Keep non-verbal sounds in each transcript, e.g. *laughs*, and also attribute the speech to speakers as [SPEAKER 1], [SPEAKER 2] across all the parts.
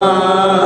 [SPEAKER 1] 啊。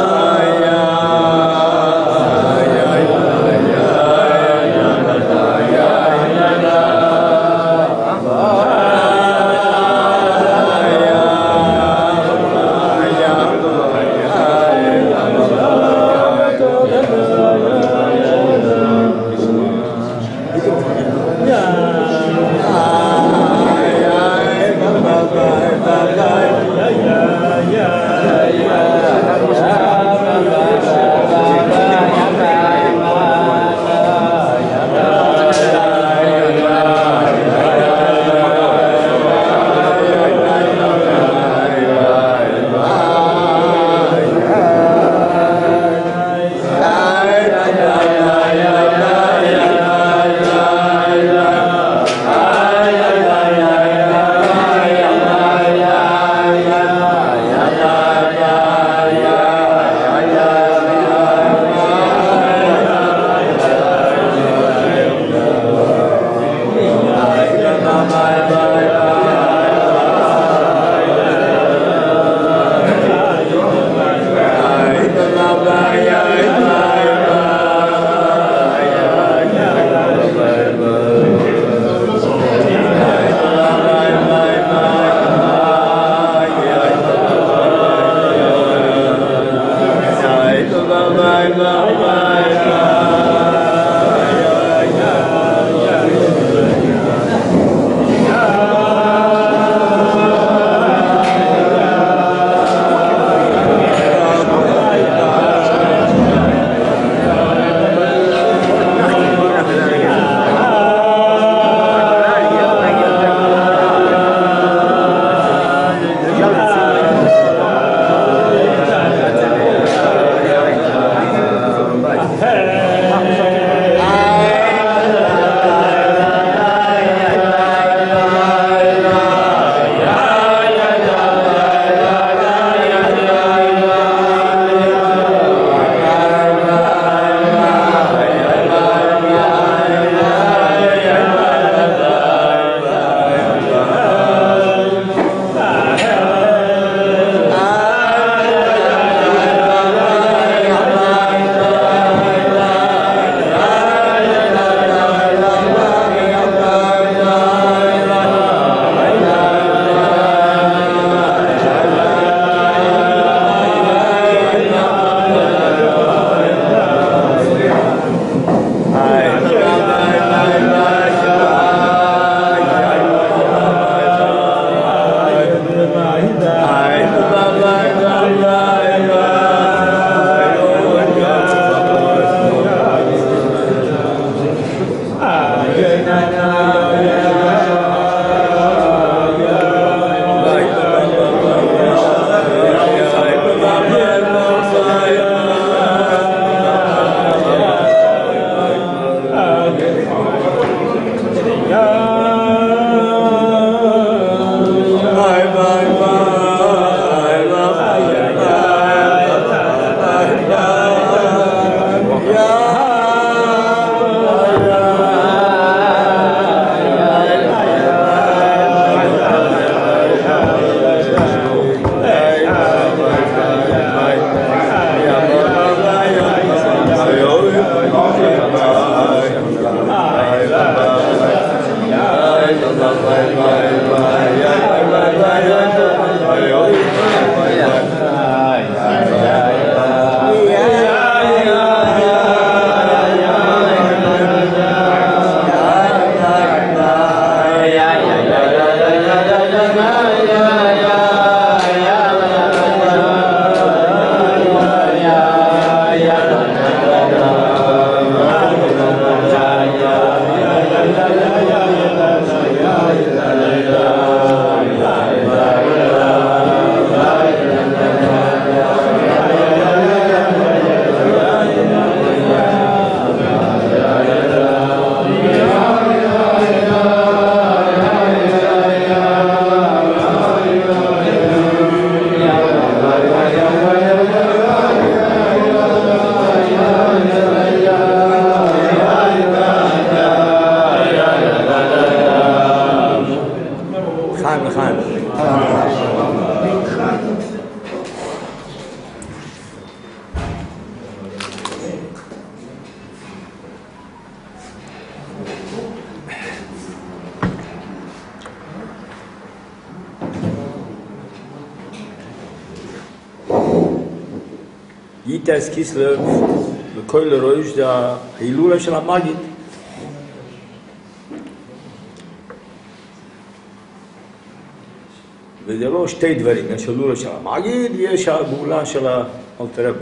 [SPEAKER 1] שתי דברים, יש הילולה של המגיד ויש הגאולה של האלתרבה.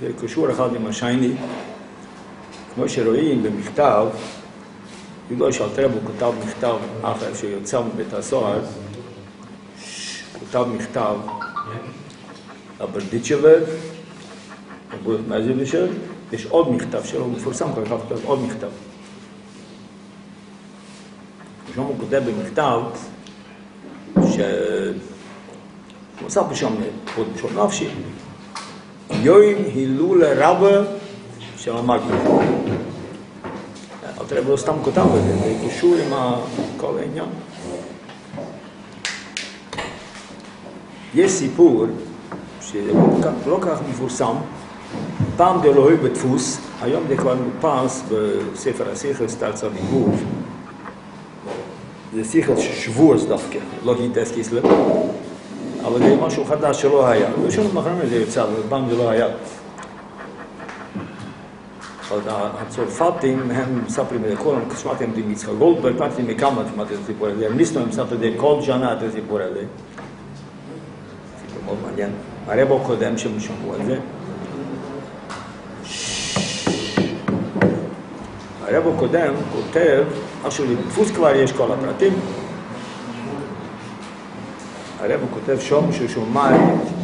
[SPEAKER 1] זה קשור אחד עם השייני. כמו שרואים במכתב, ידוע שאלתרבה הוא כתב מכתב אחר שיוצא מבית הסוהר, כתב מכתב לברדיצ'בר, מהזיבישר, יש עוד מכתב שלו, מפורסם כל כך, עוד מכתב. שם הוא כותב במכתב, ש... הוא עושה בשם, עוד בשם נפשי, יוים הילול רבה של המגיד. אל תראה, לא סתם כותב את זה, זה קשור עם כל העניין. יש סיפור שלא כך מפורסם, פעם זה לא היו בדפוס, היום זה כבר מודפס בספר הסיכס, תרצה דיבוב. זה סיכס שבועס דווקא, לא גיטס קיסלר, זה משהו חדש שלא היה. בשום מחרם זה יצא, אבל פעם זה לא היה. הצרפתים הם מספרים את כל, שמעתם את יצחק גולדברג, שמעתי מכמה שמעתי את הסיפור הזה, ניסנו, הם מספרים את זה כל שנה את הסיפור הזה. סיפור מאוד מעניין. הרב הקודם שהם שמעו על זה. הרב הקודם כותב, עכשיו בדפוס כבר יש כל הפרטים. הרב כותב שום שהוא שומע,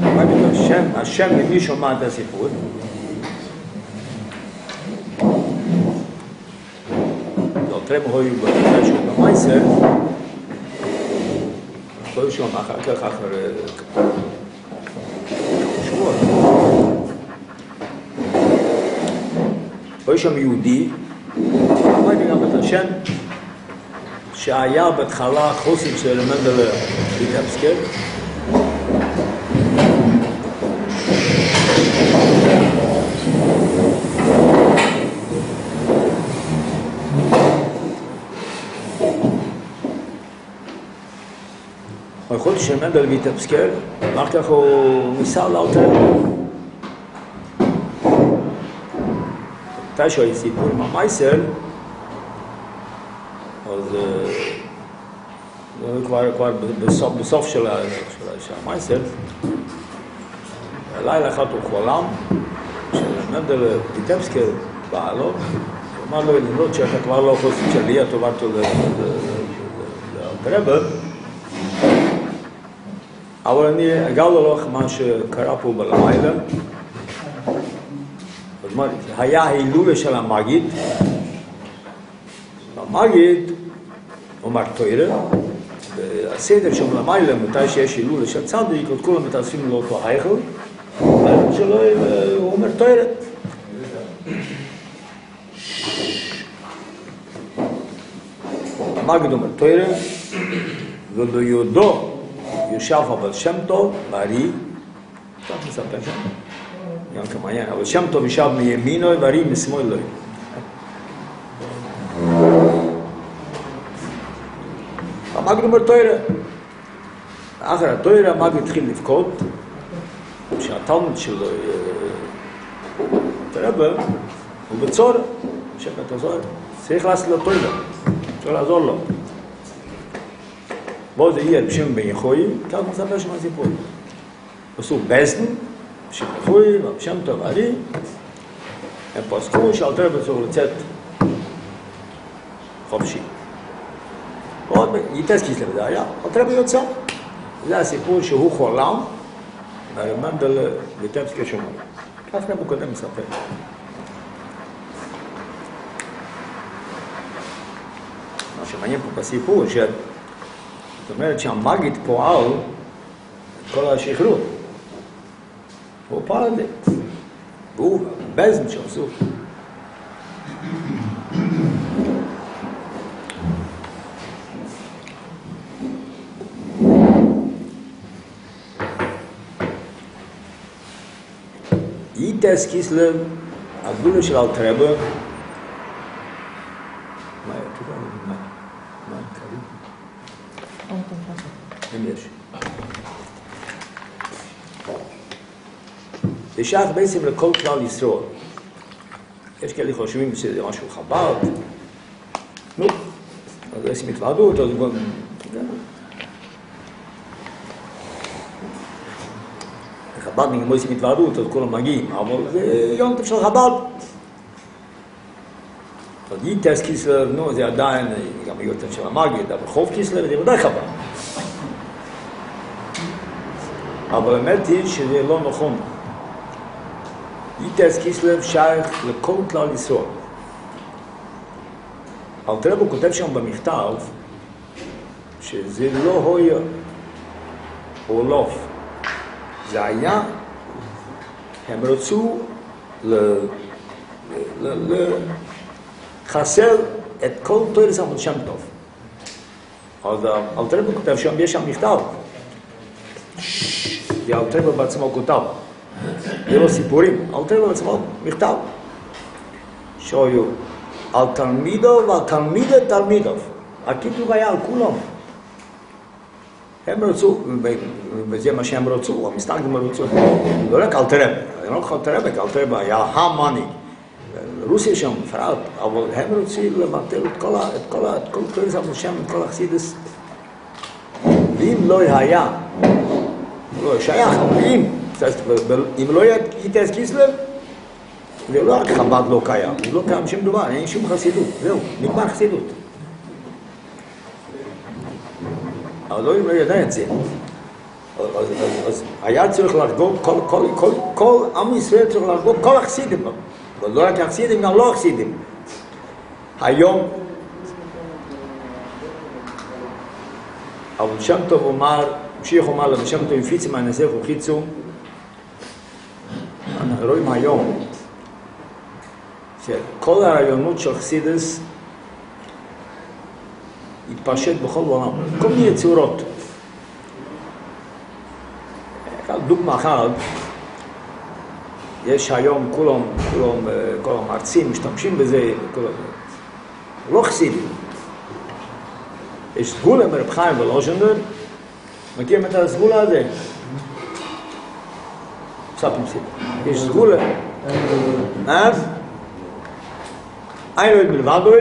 [SPEAKER 1] מה בגלל השם, השם ממי שומע את הסיפור. לא, טרם היו בקטע שהוא במייסר, כל שום אחר כך אחר שבוע. היו שם יהודי, אמרתי גם את השם, שהיה בהתחלה חוסים של מנדל ויטבסקר. בחודש של מנדל ויטבסקר, אחר כך הוא ניסה לאלתר. מתי שהיה סיפור עם המייסר, כבר, כבר בסוף, בסוף של, של, של המייסר, לילה אחד הוא חולם, שמנדל ויטבסקר בא לו, הוא אמר לו, למרות שאתה כבר לא חוסן שלי, אתה עברת לאלתרבה, אבל אני אגלה לך מה שקרה פה בלילה. זאת אומרת, היה הילולה של המגיד, המגיד אומר תוירה, והסדר שם למעלה, מתי שיש הילולה של צדיק, עוד כולם מתאספים לאותו הייכל, והייכל שלו הוא אומר תוירה. המגיד אומר תוירה, וביודו יושב אבל שם טוב, וארי, כך מספר שם, גם אבל שם טוב ישב מימינו וארי משמאלו. המגיד אומר תוירה. אחר התוירה המגיד התחיל לבכות, שהתלמוד שלו, תרבה, הוא בצור, שבט הזוהר, צריך לעשות לו תוירה, צריך לעזור לו. בו זה יהיה בשם בן יחוי, כך מספר שם הסיפור. עשו בזן, בשם יחוי, בשם טוב עלי, הם פסקו שאלתר בצור לצאת חופשי. עוד ייטס קיסלב זה היה, אלתר ביוצא. זה הסיפור שהוא חולם, והרמנדל ויטבסקי שומע. כך הוא קודם מספר. מה שמעניין פה בסיפור, ש... זאת אומרת שהמגיד פועל את כל השחרור. הוא פעל על זה. והוא בזן שעשו. ייטס קיסלב, הגדולה של אלטרבה, מה היה? תודה, מה? מה? קריב? אם יש. זה שייך בעצם לכל כלל ישראל. יש כאלה חושבים שזה משהו חב"ד, נו, אז עושים התוועדות, אז גם... חב"דניקים לא עושים התוועדות, אז כולם מגיעים, אבל זה יונטף של חב"ד. אז ייטס קיסלר, נו, זה עדיין, גם יונטף של המגיד, אבל חוב קיסלר זה ודאי חב"ד. אבל האמת היא שזה לא נכון. ייטס קיסלב שייך לכל כלל ישראל. אלתרבו כותב שם במכתב שזה לא הויה או לוף. היה, הם רצו לחסל את כל תוירס עמוד שם טוב. אז אלתרבו כותב שם, יש שם מכתב. זה אלתרבו בעצמו כותב. זה לא סיפורים, אלתרבו בעצמו מכתב. שהיו על תלמידו ועל תלמידי תלמידו. הכיתוב היה על כולם. הם רצו, וזה מה שהם רצו, המסתגלים רצו, לא רק אלתרבה, לא רק אלתרבה, כי אלתרבה היה המאני. רוסיה שם, פרט, אבל הם רוצים לבטל את כל. את כל. את כל קריס על שם, את כל החסידס. ואם לא היה, לא שייך, אבל אם, אם לא היה איתס קיסלב, זה לא רק חב"ד לא קיים, לא קיים שום דבר, אין שום חסידות, זהו, נגמר חסידות. אבל לא ידע את זה. אז, היה צריך לחגוג, כל, כל, כל, כל עם ישראל צריך לחגוג כל החסידים, ולא רק החסידים, גם לא החסידים. היום, אבל שם טוב אומר, המשיך אומר לו, שם טוב הפיץ מהנסך וחיצו, אנחנו רואים היום, שכל הרעיונות של חסידס התפשט בכל העולם, כל מיני צורות. דוגמה אחת, יש היום כולם, כולם, כל המרצים משתמשים בזה, כולם, לא חסידים. יש סגולה מרב חיים ולוז'נדר, מכירים את הסגולה הזה? ספים סיבה. יש סגולה. אז, אין את מלבדוי,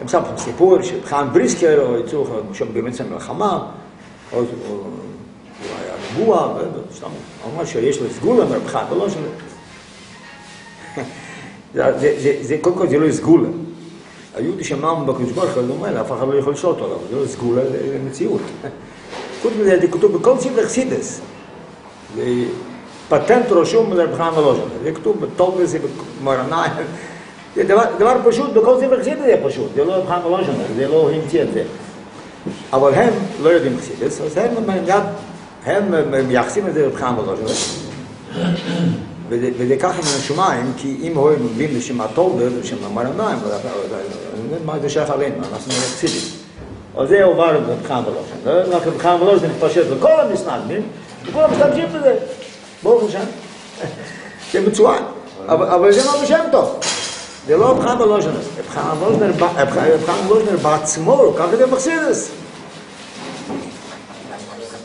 [SPEAKER 1] הם ספים סיפור של חיים בריסקר, או יצאו שם באמצע מלחמה, או נבואה, וסתם, ממש שיש לו סגולה מרב חיים ולוז'נדר. זה, קודם כל זה לא סגולה. היהודי שמענו בקדוש ברוך הוא, אומר, אף אחד לא יכול לשלוט עליו, זה לא סגולה, זה מציאות. *laughs* חוץ מזה, זה כתוב בכל ספר חסידס. פטנט רשום לרב חיים ולוז'נר. זה כתוב בטוב וזה במרנאי. *laughs* זה דבר, דבר פשוט, בכל ספר חסידס זה פשוט, זה לא רב חיים ולוז'נר, זה לא המציא את זה. אבל הם לא יודעים חסידס, אז הם מיד, הם מייחסים את זה לרב חיים ולוז'נר. וזה ככה מן השמיים, כי אם הוא מבין לשם הטולדר, לשם המרניים, מה זה שייך עלינו, אנחנו חסידים. אז זה עובר לבחן ולושן. רק לבחן ולושן מתפשט לכל המסנגנים, וכולם משתמשים בזה. ברוך השם. זה מצוין. אבל זה לא בשם טוב. זה לא לבחן ולושן. לבחן ולושן בעצמו, ככה זה מחסידס.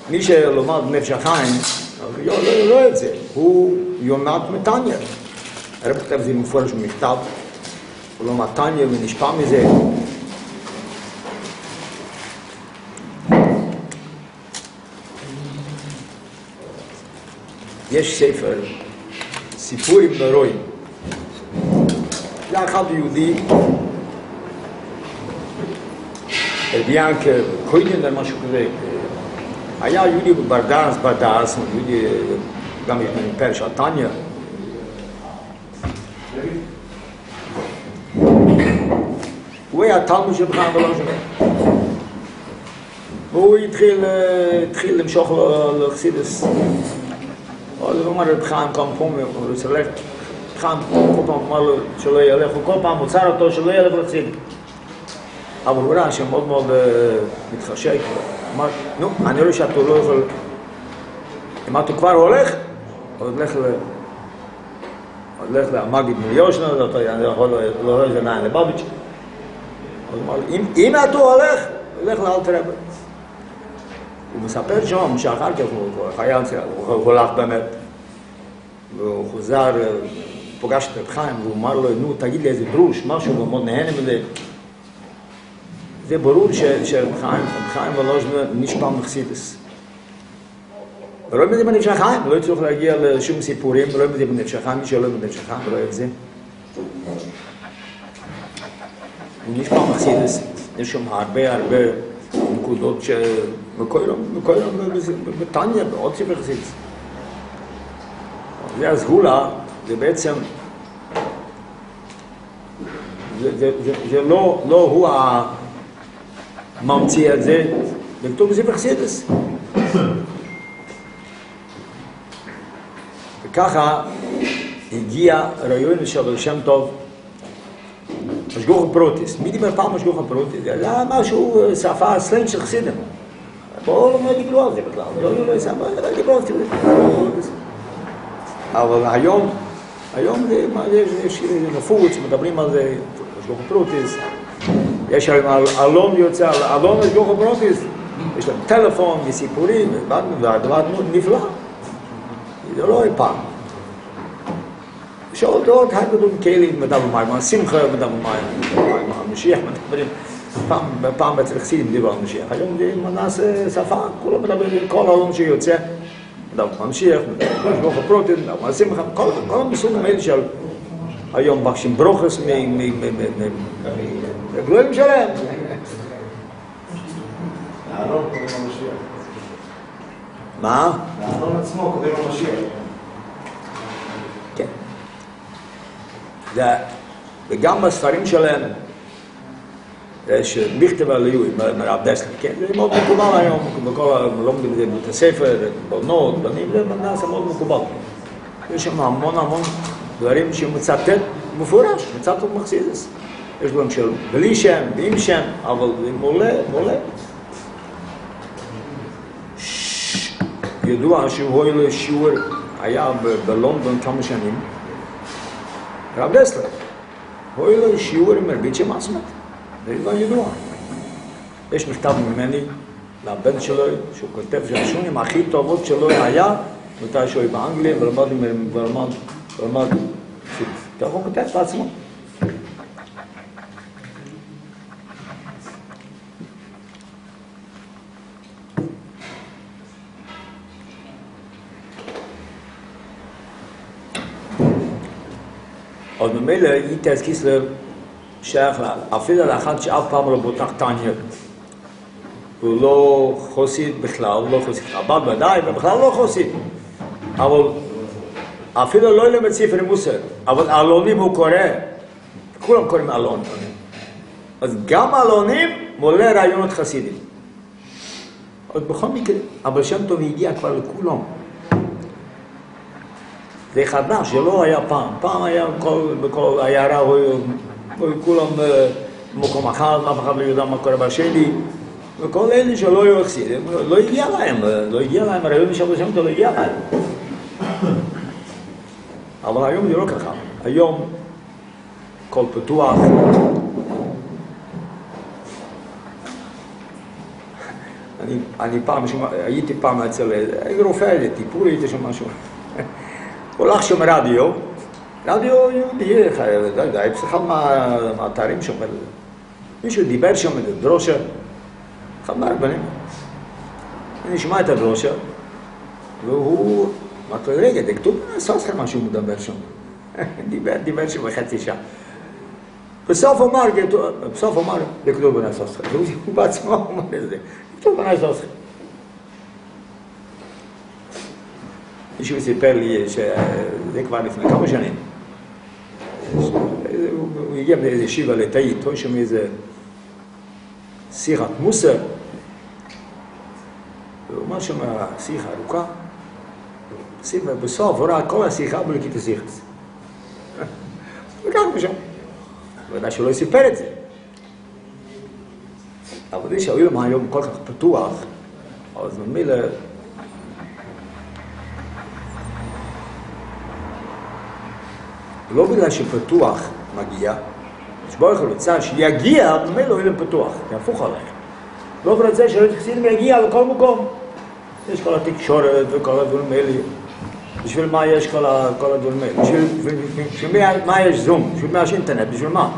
[SPEAKER 1] מי שלומד נפש החיים, לא רואה את זה. הוא יומד מתניא. הרב כתב זה מפורש במכתב. הוא לומד תניא ונשפע מזה. יש ספר, סיפורים נורואים. היה אחד יהודי, קוינן או משהו כזה, היה יהודי בברדס, ברדס, יהודי גם פרש התניא. הוא היה תלמוד של בחיים ולא שלו. והוא התחיל למשוך לחסידס. אז הוא אמר חיים כמה פעמים, הוא רוצה ללכת, חיים כל פעם אמר לו שלא ילך, הוא כל פעם מוצר אותו שלא ילך לחסיד. אבל הוא ראה שמאוד מאוד מתחשק, אמר, נו, אני רואה שאתה לא יכול, אתה כבר הולך, אז לך ל... אז לך למגיד מיושנה, אני יכול לא רואה זה נעין לבביץ'. אז הוא אמר, אם אתה הולך, לך לאלתרבה. הוא מספר שם שאחר כך הוא חייל, הוא הולך באמת. והוא חוזר, פוגש את רב חיים, והוא אמר לו, נו, תגיד לי איזה דרוש, משהו, והוא מאוד נהנה מזה. זה ברור שרב חיים, רב חיים ולוז'נה נשפע מחסידס. רואים את זה בנפש החיים, לא צריך להגיע לשום סיפורים, רואים את זה בנפש החיים, מי שאולי בנפש החיים, רואה את זה. נשפע מחסידס, יש שם הרבה הרבה נקודות ש... בכל יום, בכל יום, בטניה, בעוד סיפור מחסידס. זה הסגולה, זה בעצם... זה, זה, זה, זה לא, לא הוא ה... הממציא את זה, זה כתוב בספר חסידס. וככה הגיע רעיון של שם טוב, משגוח פרוטיס. מי דיבר פעם משגוח פרוטיס? זה היה משהו, שפה סלנג של חסידים. בואו לא דיברו על זה בכלל, לא דיברו על זה. אבל היום, היום זה, יש נפוץ, מדברים על זה, משגוח פרוטיס. יש היום אלון יוצא, אלון משגוח פרוטיס. יש להם טלפון וסיפורים, והדבר נפלא. זה לא פעם. דעות, היי בדום כלים, מדבר מים, השמחה מדבר מים, המשיח מדברים, פעם, פעם אצל חסידים דיבר על משיח, היום זה מנס שפה, כולם מדברים, כל העולם שיוצא, מדבר על משיח, מדבר ברוך הפרוטין, מדבר על שמחה, כל המסוגים האלה של היום מבקשים ברוכס מגלויים שלהם. מה?
[SPEAKER 2] הארון עצמו קודם למשיח.
[SPEAKER 1] כן. וגם בספרים שלהם, יש מכתב על עילוי, מרב דסלר, כן, זה מאוד מקובל היום, בכל הלומדים את זה בבית הספר, בנות, בנים, זה נעשה מאוד מקובל. יש שם המון המון דברים שהוא מצטט מפורש, מצטט מחסידס. יש דברים של בלי שם, עם שם, אבל זה מולה, מולה. ידוע שהוא היה שיעור, היה בלונדון כמה שנים, רב דסלר, הוא היה לו שיעור עם שם עצמת, זה לא ידוע. יש מכתב ממני לבן שלו, שהוא כותב שהשונים הכי טובות שלו היה מתי שהוא באנגליה ולמד, ולמד, ולמד, ככה הוא כותב בעצמו. אז ממילא איטס קיסלר שייך אפילו לאחד שאף פעם לא פותח טניה. הוא לא חוסיד בכלל, לא חוסיד חב"ד ודאי, ובכלל לא חוסיד. אבל אפילו לא למד ספר מוסר, אבל אלונים הוא קורא, כולם קוראים אלון. אז גם אלונים מולה רעיונות חסידים. אז בכל מקרה, אבל שם טוב הגיע כבר לכולם. זה חדש, זה לא היה פעם. פעם היה כל, בכל עיירה, כולם במקום אחד, אף אחד לא יודע מה קורה בשני. וכל אלה שלא היו חסידים, לא הגיע להם, לא הגיע להם, הרעיון של השם לא הגיע להם. אבל היום זה לא ככה. היום כל פתוח. אני, אני פעם, שומע, הייתי פעם אצל איזה רופא, טיפול, הייתי שם משהו. הלך שם רדיו, רדיו יהודי, לא יודע, אחד מהאתרים שם, מישהו דיבר שם דרושה, אחד מהרבנים. אני שומע את הדרושה, והוא, אמרתי לו, רגע, כתוב סוסכם מה שהוא מדבר שם. *laughs* דיבר, דיבר שם בחצי שעה. בסוף אמר, בסוף אמר, זה כתוב בנס אוסכם. הוא בעצמו *laughs* אמר את זה, כתוב בנס מישהו סיפר לי שזה כבר לפני כמה שנים. הוא הגיע באיזה ישיבה לתאית, הוא שם איזה שיחת מוסר, והוא אמר שם שיחה ארוכה, בסוף הוא ראה כל השיחה בלי כיתה שיחס. וכך משם. ודאי שהוא לא סיפר את זה. אבל זה שהעולם היום כל כך פתוח, אז ממילא לא בגלל שפתוח מגיע, שברוך הוא רוצה שיגיע, ממילא הוא ילם פתוח, זה הפוך עליך. הוא רוצה שחסידים יגיע לכל מקום. יש כל התקשורת וכל הדברים האלה. בשביל מה יש כל, כל הדברים האלה? בשביל, בשביל מה יש זום? בשביל מה יש אינטרנט? בשביל מה?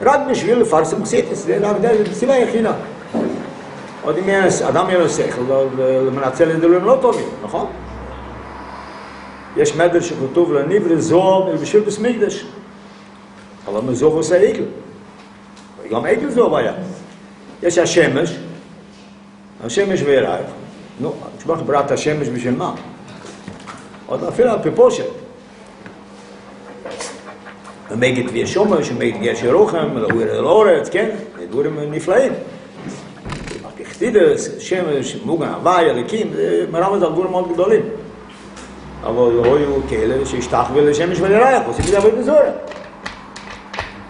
[SPEAKER 1] רק בשביל לפרסם קסיטס, זה הסיבה היחידה. עוד אם אדם יהיה לו שכל, למנצל את דברים לא טובים, נכון? יש מדל שכתוב לניב לזוהר בשביל בסמקדש. אבל מזוהר עושה עגל. גם עגל זו הבעיה. יש השמש, השמש וירייך. נו, תשמע, בראת השמש בשביל מה? עוד אפילו הפרפושת. ומגד וישומש, ומגד גשר רוחם, ולאוויר אל אורץ, כן? דברים נפלאים. הכתידס, שמש, מוגן, הוואי, הליקים, זה מרמז על דברים מאוד גדולים. אבל היו כאלה שהשתחוו לשמש ולירח, עושים את זה עבוד בזורה.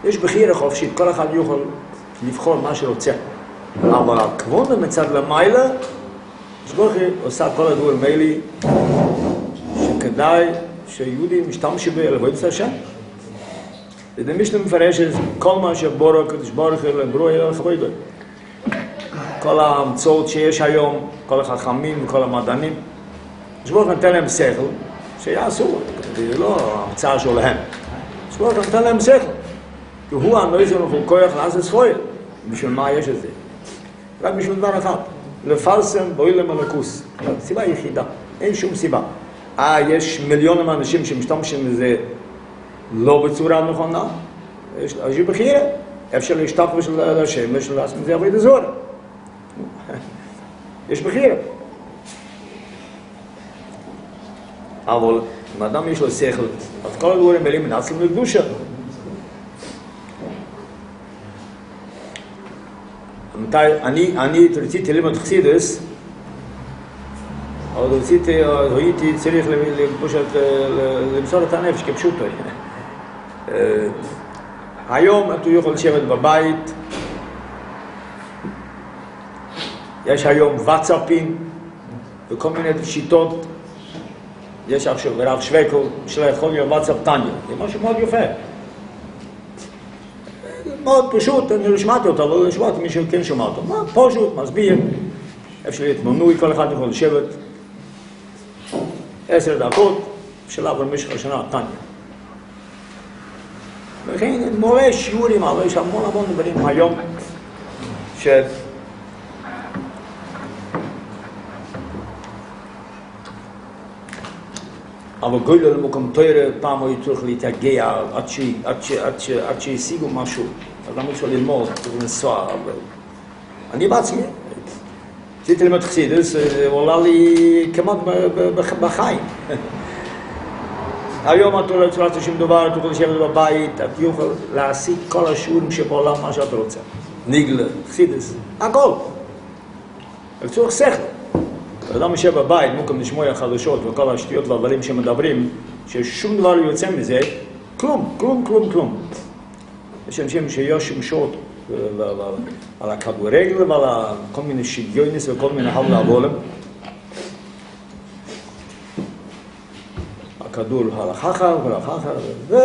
[SPEAKER 1] יש בחירה חופשית, כל אחד יוכל לבחור מה שרוצה. אבל הכבוד מצד למעלה, שגורכי עושה כל הדברים האלה, שכדאי שיהודי משתמשו בעבוד את השם. זה משנה מפרשת כל מה שבורו, קדוש ברוך הוא, לברוא אלה לכבודו. כל ההמצאות שיש היום, כל החכמים, כל המדענים, שבורך נותן להם שכל, שיעשו, זה לא ההמצאה שלהם. שבורך נותן להם שכל. כי הוא הנויזר הוא כוח לעשות זכויה. בשביל מה יש את זה? רק בשביל דבר אחד, לפרסם באוילם הלכוס. סיבה יחידה, אין שום סיבה. אה, יש מיליונים אנשים שמשתמשים בזה לא בצורה נכונה, יש אנשים בחירה. אפשר להשתח בשביל השם, בשביל לעשות מזה עבוד הזור. יש בחירה. אבל אם אדם יש לו שכל, אז כל הדברים האלה מנצלים לקדושה. אני, אני רציתי ללמוד חסידס, אבל רציתי, הייתי צריך למסור את הנפש כפשוטו. היום אתה יכול לשבת בבית, יש היום וואטסאפים וכל מיני שיטות. יש עכשיו רב שלח כל יום וואטסאפ טניה, זה משהו מאוד יפה. מאוד פשוט, אני לא שמעתי אותו, לא שמעתי מישהו כן שמע אותו. מה, פשוט, מסביר. אפשר להיות מנוי, כל אחד יכול לשבת. עשר דקות, שלב במשך השנה, טניה. וכן, מורה שיעורים, אבל יש המון המון דברים היום, ש... אבל גוילו למקום תוירה, פעם היו צריך להתייגע עד שהשיגו משהו. אז למה אפשר ללמוד, צריך לנסוע, אבל... אני בעצמי, רציתי ללמוד חסידס, זה עולה לי כמעט בחיים. היום את לא רוצה שום דבר, את יכול לשבת בבית, את יכול להשיג כל השיעורים שבעולם, מה שאת רוצה. ניגלה, חסידס, הכל. רק צריך שכל. אדם יושב בבית, מוקם לשמוע החדשות וכל השטויות והדברים שמדברים, ששום דבר לא יוצא מזה, כלום, כלום, כלום, כלום. יש אנשים שיושבים שעות על הכדורגל ועל כל מיני שוויונס וכל מיני הלאה הבולם. הכדור הלך אחר והלך אחר, ו...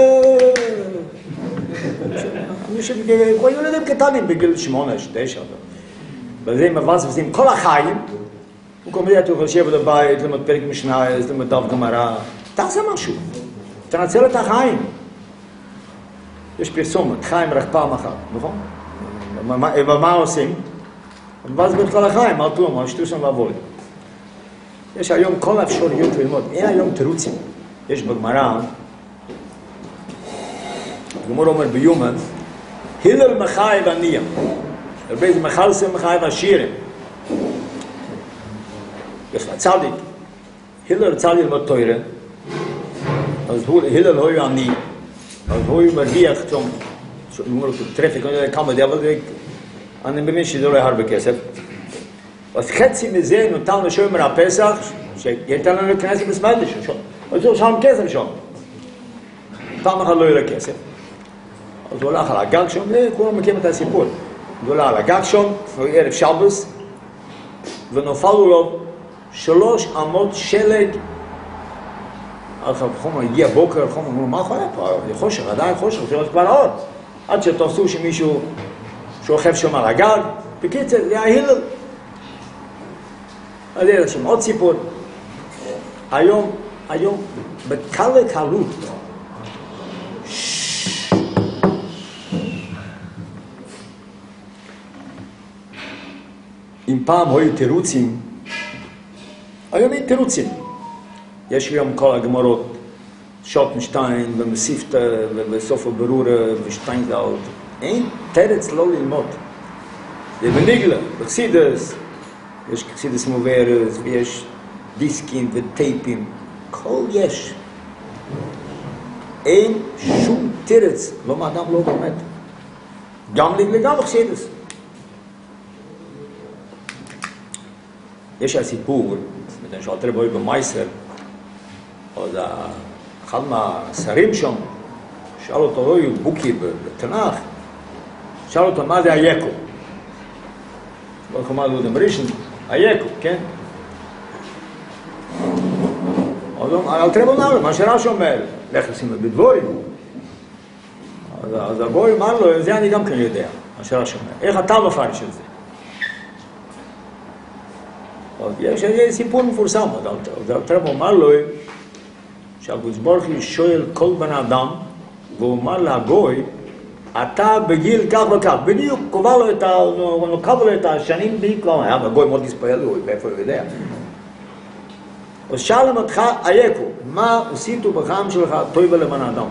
[SPEAKER 1] כמו ילדים קטנים בגיל שמונה, תשע, וזה מבזבזים כל החיים, במקום זה אתה יכול לשבת בבית, ללמוד פרק משנה, ללמוד דף גמרא, תעשה משהו, תנצל את החיים. יש פרסומת, חיים רק פעם אחת, נכון? ומה עושים? מבזבז את כל החיים, על כלום, על שטוסם ועבוד. יש היום כל האפשרויות ללמוד, אין היום תירוצים. יש בגמרא, הגמור אומר ביומן, הלל מחי ועניה. הרבה זה מחלסם מחי ועשירים. יש לה צדיק. הלל רצה ללמוד תוירה, אז הלל לא היה עני, אז הוא מרוויח שם, הוא אומר לו, טרפיק, אני לא יודע כמה זה, אבל אני מבין שזה לא הרבה כסף. אז חצי מזה נותן לשומר הפסח, שייתן לנו להיכנס בסמדש, אז הוא שם כסף שם. פעם אחת לא יהיה לו כסף. אז הוא הולך על הגג שם, וכולם מכירים את הסיפור. הוא הולך על הגג שם, הוא ערב שבוס, ונופלו לו שלוש אמות שלג. אז חום הגיע בוקר, חום אמרו, מה קורה פה? זה חושך, עדיין חושך, זה עוד כבר עוד. עד שתפסו שמישהו שוכב שם על הגג. בקיצר, זה ההילל. אז יש שם עוד סיפור. היום היום בקל וקלות. אם פעם היו תירוצים, היום אין תירוצים. יש היום כל הגמרות, שוטנשטיין ומסיפתא ובסוף הברורה ושטיינזלד. אין תרץ לא ללמוד. זה בניגלה, בחסידס, יש חסידס מוברס ויש דיסקים וטייפים, הכל יש. אין שום תירץ, לא מאדם לא באמת. גם לי וגם בחסידס. יש הסיפור, בגלל שאלתר בוי במייסר, אז אחד מהשרים שם, שאל אותו, יהיו בוקי בתנ"ך, שאל אותו, מה זה היקו? ברוך אמר לו דמרישן, היקו, כן? אז אל תראה בו מה שרש אומר, לך לשים בדבורים. אז הבוי אמר לו, זה אני גם כן יודע, מה שרש אומר. איך אתה מפרש את זה? יש סיפור מפורסם, תראה בו אמר לו, שהקדוש ברוך הוא שואל כל בן אדם, והוא אומר לגוי, אתה בגיל כך וכך, בדיוק קובע לו את ה... נוקב לו את השנים בדיוק, היה בגוי מאוד הספייל לו, מאיפה הוא יודע. אז שאלם אותך, אייכו, מה עשיתו בחם שלך טויבה למען האדם?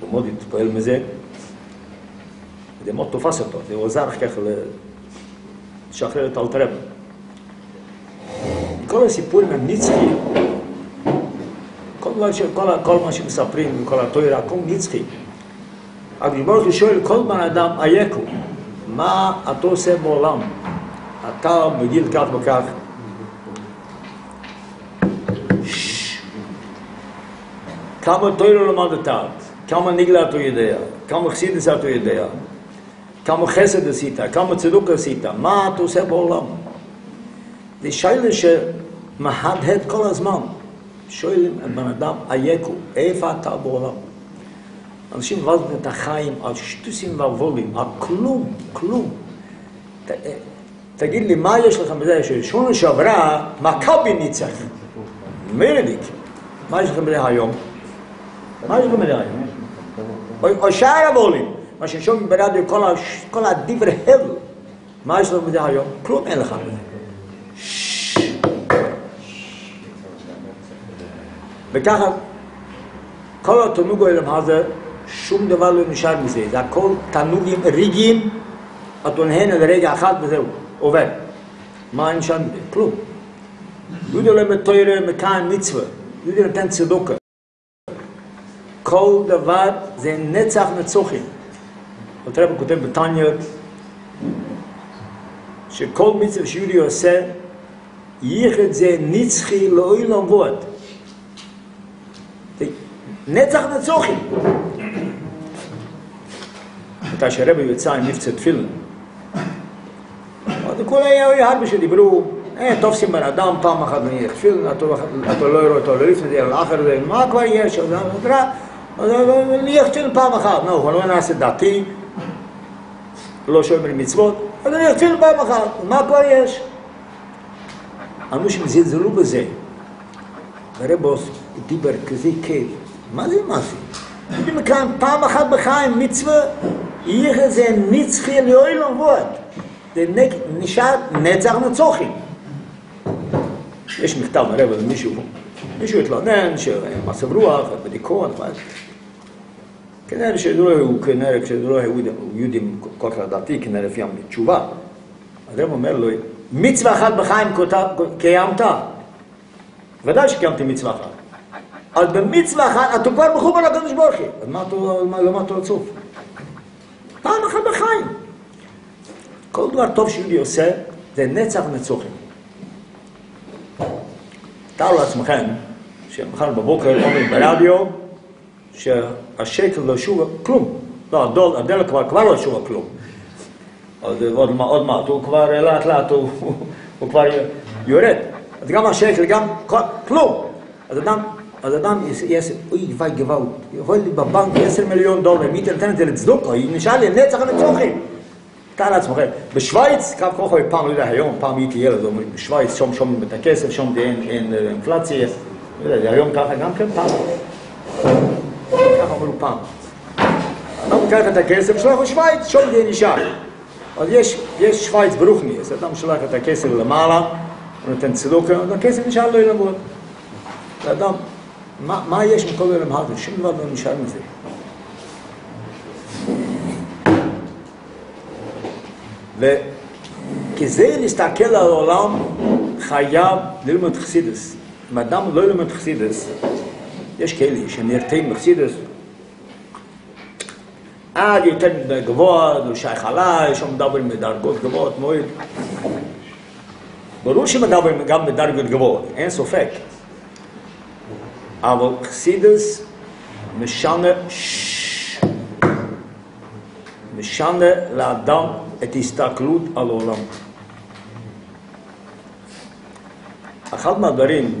[SPEAKER 1] הוא מאוד התפעל מזה, זה מאוד תופס אותו, זה עוזר ככה לשחרר את אלתרם. כל הסיפורים הם נצחיים, כל, כל, כל מה שמספרים, כל התוירה, הכל נצחי. הקדוש ברוך הוא שואל כל בן אדם, אייכו, מה אתה עושה בעולם? אתה בגיל כך וכך. כמה תוירה למדת, כמה נגלה אתה יודע, כמה חסידס אתה יודע, כמה חסד עשית, כמה צדוק עשית, מה אתה עושה בעולם? זה שאלה שמהדהד כל הזמן. שואלים את בן אדם, אייכו, איפה אתה בעולם? אנשים מבזבזים את החיים על שטוסים ועבולים, על כלום, כלום. ת, תגיד לי, מה יש לך בזה ששונה שעברה, מכבי ניצח? מרדיק. מה יש לכם בזה היום? מה יש לכם בזה היום? או, שער עבולים, מה ששומעים ברדיו, כל, הדברי הבל. מה יש לכם בזה היום? כלום אין לך בזה. וככה, כל התענוג העולם הזה, שום דבר לא נשאר מזה, זה הכל תענוגים רגעים, אתה נהנה לרגע אחד וזהו, עובר. מה נשאר מזה? כלום. יהודי לומד תוירה, מקיים מצווה, יהודי נותן צדוקה. כל דבר זה נצח נצוחים. אלתר רבי כותב בתניא, שכל מצווה שיהודי עושה, ייחד זה נצחי לעולם ועד. נצח נצוחים. מתי שהרבי יצא עם מבצע תפילין, אז כולם היו הרבה שדיברו, אה, תופסים בן אדם פעם אחת נניח תפילין, אתה לא רואה אותו לפני זה, אלא אחר זה, מה כבר יש? אז נניח תפילין פעם אחת, נו, הוא לא נעשה דתי, לא שומר מצוות, אז נניח תפילין פעם אחת, מה כבר יש? אמו שם זלזלו בזה. ורבוס דיבר כזה כאב. מה זה מה זה? אני מכאן פעם אחת בחיים מצווה, איך זה ניצחי אל יוילון זה נשאר נצח נצוחי. יש מכתב מרבה למישהו, מישהו התלונן שמסב רוח, בדיקון, ואז... כנראה שזה לא היו, כנראה שזה לא היו יהודים כל כך לדעתי, כנראה לפי התשובה. אז רב אומר לו, מצווה אחת בחיים קיימת? ודאי שקיימתי מצווה אחת. אז במצווה אחת, אתה כבר מחובר לקדוש ברוך הוא. אז מה אתה, למה אתה רצוף? פעם אחת בחיים. כל דבר טוב שיהודי עושה, זה נצח נצוחים. תארו לעצמכם, שמחר בבוקר אומרים ברדיו, שהשקל לא שוב כלום. לא, הדלק כבר, כבר לא שוב כלום. אז עוד, עוד מעט, הוא כבר לאט לאט, הוא, כבר יורד. אז גם השקל, גם כלום. אז אדם אז אדם אוי, וואי גוואלד, יכול לי בבנק 10 מיליון דולר, מי תנתן את זה לצדוקה, היא נשאר לי נצח הנצוחים. תאר לעצמכם, בשוויץ, קו ככה פעם, לא יודע, היום, פעם הייתי ילד, אומרים, בשוויץ, שום שום את הכסף, שום אין, אין אינפלציה, לא יודע, היום ככה גם כן פעם. ככה אמרו פעם. אדם לוקח את הכסף, שולח לשוויץ, שום די נשאר. אז יש, יש שוויץ ברוכני, אז אדם שולח את הכסף למעלה, הוא נותן צילוקה, הכסף נשאר לו לעבוד. לאדם, מה, מה יש מכל עולם הזה? שום דבר לא נשאר מזה. וכזה להסתכל על העולם חייב ללמוד חסידס. אם אדם לא ללמוד חסידס, יש כאלה שנרתעים בחסידס, עד יותר גבוה, הוא שייך עליי, שם מדברים בדרגות גבוהות מאוד. ברור שמדברים גם בדרגות גבוהות, אין ספק. אבל חסידס משנה, משנה לאדם את הסתכלות על העולם. אחד מהדברים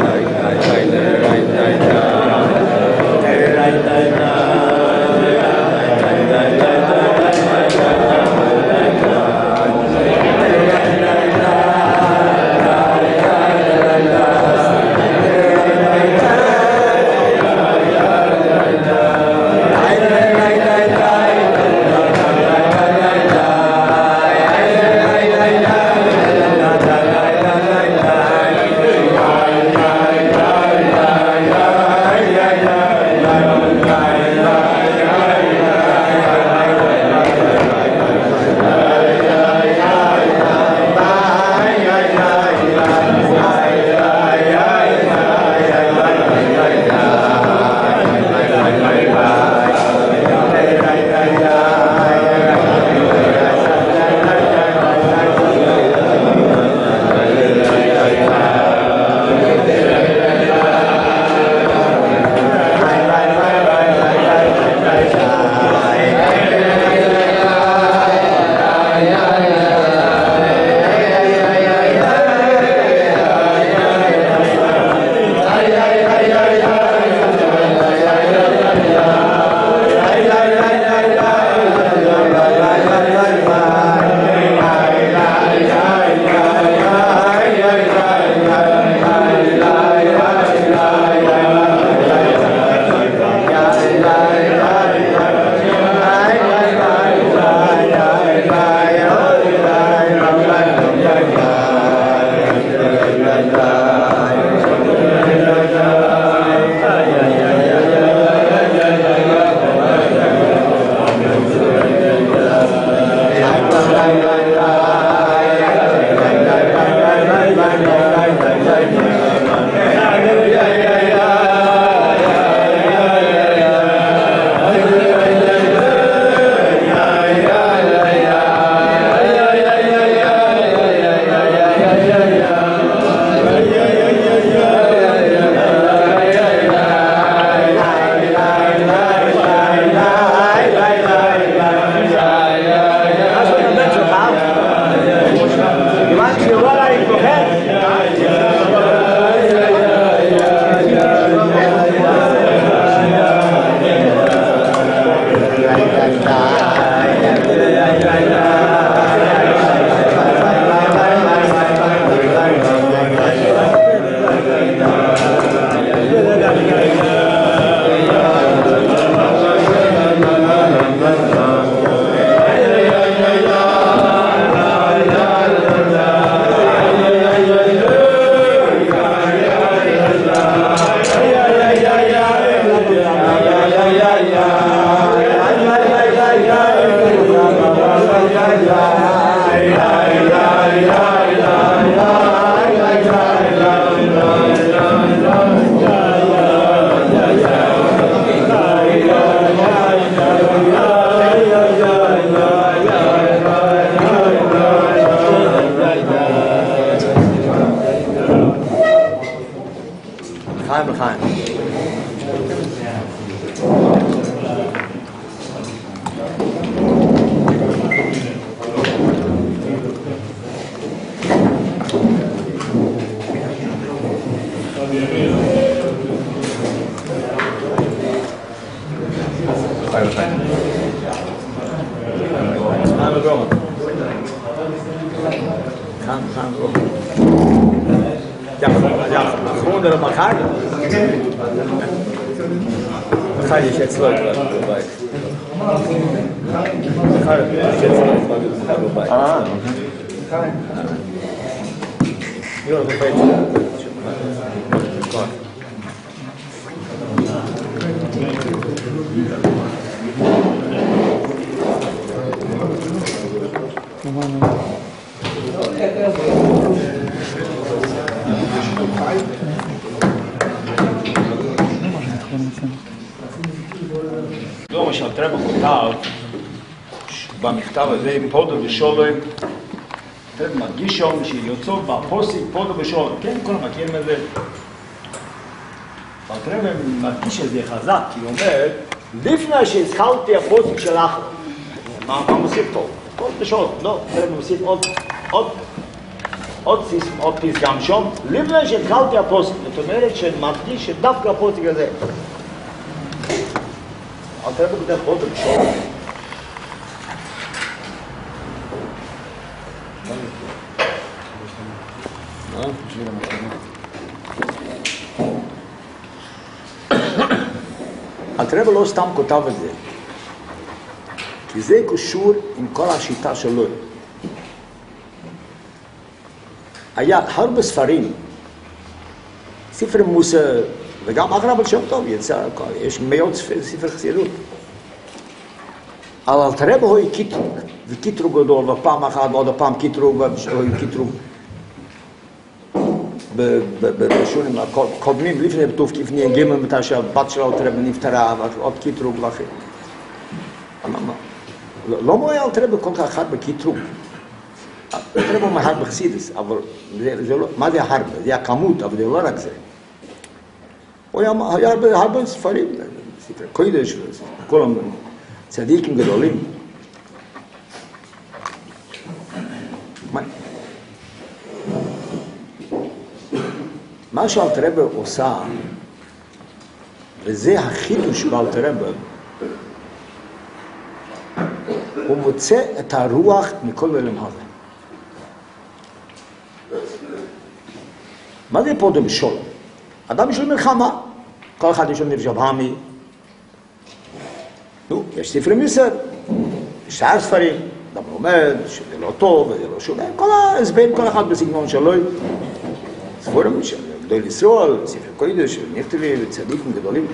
[SPEAKER 1] בשולם, אתם מרגיש שם שיוצאו בפוסק פה ובשולם, כן, כל מכירים את זה. אבל תראה, מרגיש את זה חזק, כי הוא אומר, לפני שהזכרתי הפוסק שלך, מה הוא מוסיף פה? עוד בשולם, לא, תראה, הוא מוסיף עוד, עוד, עוד עוד פיס גם שם, לפני שהתחלתי הפוסק, זאת אומרת שמרגיש שדווקא הפוסק הזה. אבל תראה, הוא כותב עוד בשולם. הטרבל לא סתם כותב את זה, כי זה קשור עם כל השיטה שלו. היה הרבה ספרים, ספר מוסר, וגם אחר אבל שם טוב יצא, יש מאות ספר- חסידות. אבל אלתרבה הוא קיטרוג, וקיטרוג גדול, ופעם אחת ועוד פעם קיטרוג, והוא קיטרוג. ב- ב- בראשונים הקודמים, לפני בטוף כפני ג' מתי שהבת של אלתרבה נפטרה, ועוד קיטרוג ואחר. מה- מה? לא לא מוהיה אלתרבה כל כך חד בקיטרוג. אלתרבה הוא מהר בחסידס, אבל זה לא, מה זה הרבה? זה הכמות, אבל זה לא רק זה. הוא היה הרבה ספרים, ספרי קודש, כל הצדיקים גדולים. מה שאלתרבה עושה, וזה החידוש באלתרבה, הוא מוצא את הרוח מכל עולם הזה. מה זה פה דמשול? אדם יש לו מלחמה, כל אחד יש לו נפש אברהמי. נו, יש ספרי מסר, יש שאר ספרים, אדם לומד, שזה לא טוב, וזה לא שונה, כל ההסברים, כל אחד בסגנון שלו. ספורים של גדול ישראל, ספר קוידוש, נכתבי וצדיקים גדולים.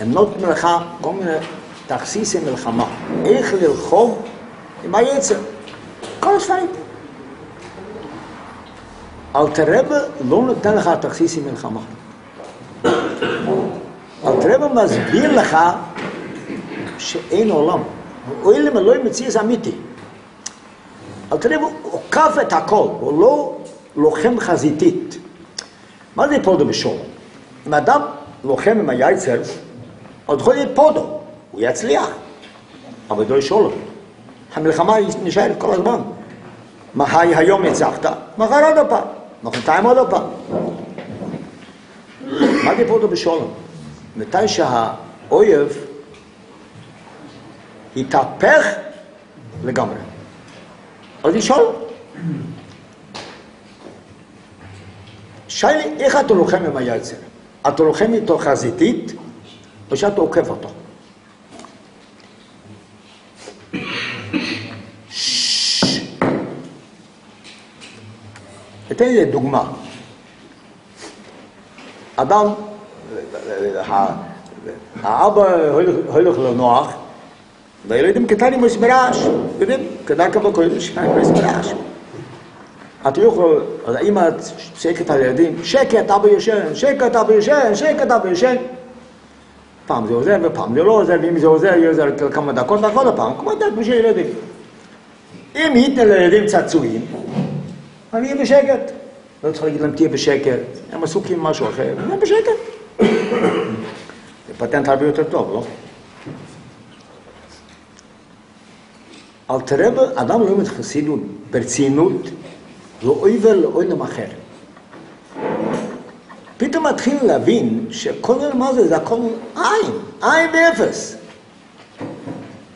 [SPEAKER 1] הם נותנים לך כל מיני תכסיסי מלחמה, איך ללחום עם היצר, כל הספרים. אל תרב לא נותן לך תכסיסי מלחמה. אל תרב מסביר לך שאין עולם. אוי למה לא ימציא איזה אמיתי. אל תרב עוקף את הכל, הוא לא לוחם חזיתית. מה זה פודו בשור? אם אדם לוחם עם היצר, עוד יכול להיות פודו, הוא יצליח, אבל לא ישאול אותו. המלחמה נשארת כל הזמן. מחר היום ניצחת, מחר עוד פעם, מחרתיים עוד פעם. מה זה פודו בשולם? מתי שהאויב התהפך לגמרי. אז לשאול. שיילי, איך אתה לוחם עם היצר? אתה לוחם איתו חזיתית, או שאתה עוקף אותו? אתן לי דוגמה. אדם, ה- האבא הולך- לנוח, והילדים קטנים יש ברעש, יודעים, כדרכו בקודש, יש ברעש. אתה יכול, אז האמא צועקת על הילדים, שקט אבא ישן, שקט אבא ישן, שקט אבא ישן. פעם זה עוזר ופעם זה לא עוזר, ואם זה עוזר, יהיה עוזר כמה דקות, ועוד פעם, כמו דת בשביל ילדים. אם ייתן לילדים צעצועים, אני אהיה בשקט. לא צריך להגיד להם תהיה בשקט, הם עסוקים במשהו אחר, הם בשקט. זה פטנט הרבה יותר טוב, לא? אל תראה אדם לא לומד חסידות ברצינות, לא עובר לעולם אחר. פתאום מתחיל להבין שכל מה זה, זה הכל עין, עין ואפס.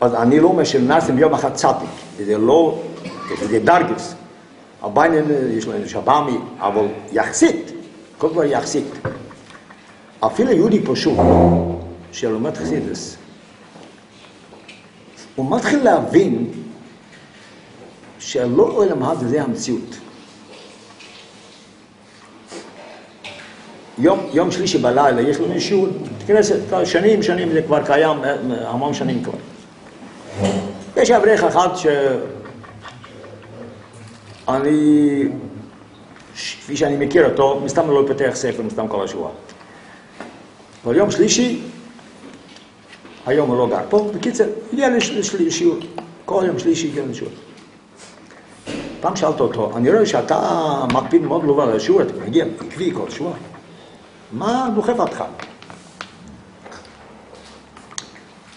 [SPEAKER 1] אז אני לא אומר שנעשה ביום אחד צדיק, זה לא זה דרגס. הבעניין יש לנו שב"מי, אבל יחסית, כל דבר יחסית. אפילו יהודי פשוט, שלומד חסידס, הוא מתחיל להבין שלא עולם הזה זה המציאות. יום, יום שלישי בלילה יש לנו שיעור, כנסת, שנים, שנים, זה כבר קיים, אה, המון שנים כבר. יש אברך אחד שאני, כפי שאני מכיר אותו, מסתם לא פותח ספר, מסתם כל השבוע. אבל יום שלישי, היום הוא לא גר פה, בקיצר, הגיע לשיעור, כל יום שלישי הגיע לשיעור. פעם שאלת אותו, אני רואה שאתה מקפיד מאוד גלובה על השיעור, אתה מגיע עקבי כל שבוע. מה דוחף אותך?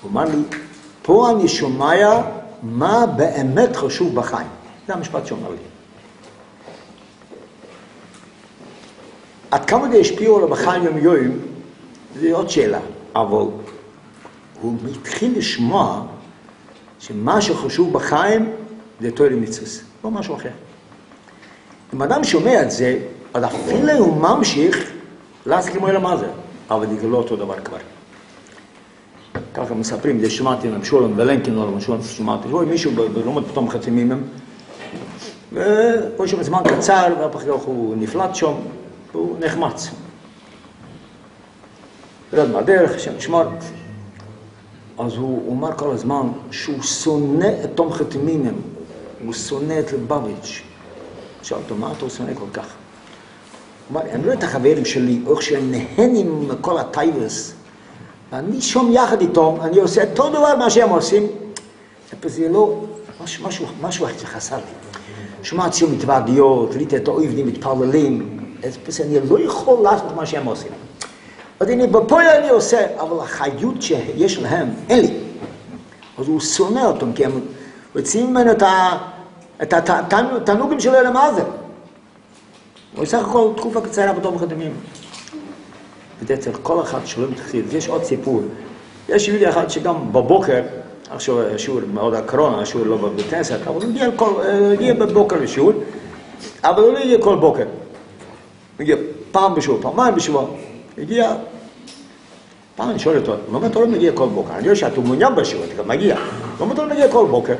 [SPEAKER 1] הוא אמר לי, פה אני שומע מה באמת חשוב בחיים. זה המשפט שאומר לי. עד כמה זה השפיעו עליו בחיים יום יום, זה עוד שאלה, אבל הוא התחיל לשמוע שמה שחשוב בחיים זה תורי מצווה, לא משהו אחר. אם אדם שומע את זה, אז אפילו הוא ממשיך לעשות כמו אלא מה זה, אבל זה לא אותו דבר כבר. ככה מספרים, זה שמעתי להם, שולם ולנקין, לא משולם, שמעתי, רואה מישהו ברומות פתאום חצי ממם, ורואה שם זמן קצר, ואחר כך הוא נפלט שם, והוא נחמץ. ירד מהדרך, השם ישמור. אז הוא אומר כל הזמן שהוא שונא את תום חתימינים, הוא שונא את לבביץ'. שאל אותו, מה אתה שונא כל כך? אמר, אני רואה את החברים שלי, איך שהם נהנים מכל הטייבס, ואני שם יחד איתו, אני עושה אותו דבר מה שהם עושים, זה לא, משהו, משהו, משהו חסר לי. שמע ציון מתוועדיות, ראיתי את האויבים מתפללים, אז אני לא יכול לעשות מה שהם עושים. אז אני בפועל אני עושה, אבל החיות שיש להם, אין לי. אז הוא שונא אותם, כי הם רוצים ממנו את התענוגים שלו למה זה. הוא בסך הכל תקופה קצרה בתום חתמים. וזה אצל כל אחד שלום תחסיד. יש עוד סיפור. יש יהודי אחד שגם בבוקר, עכשיו השיעור מאוד הקורונה, השיעור לא בבית כנסת, אבל הוא כל, הגיע בבוקר לשיעור, אבל הוא לא הגיע כל בוקר. הגיע פעם בשבוע, פעמיים בשבוע. הגיע, פעם אני שואל אותו, למה אתה לא מגיע כל בוקר? אני יודע שאתה מעוניין בשיעור, אתה גם מגיע. למה אתה לא מגיע כל בוקר?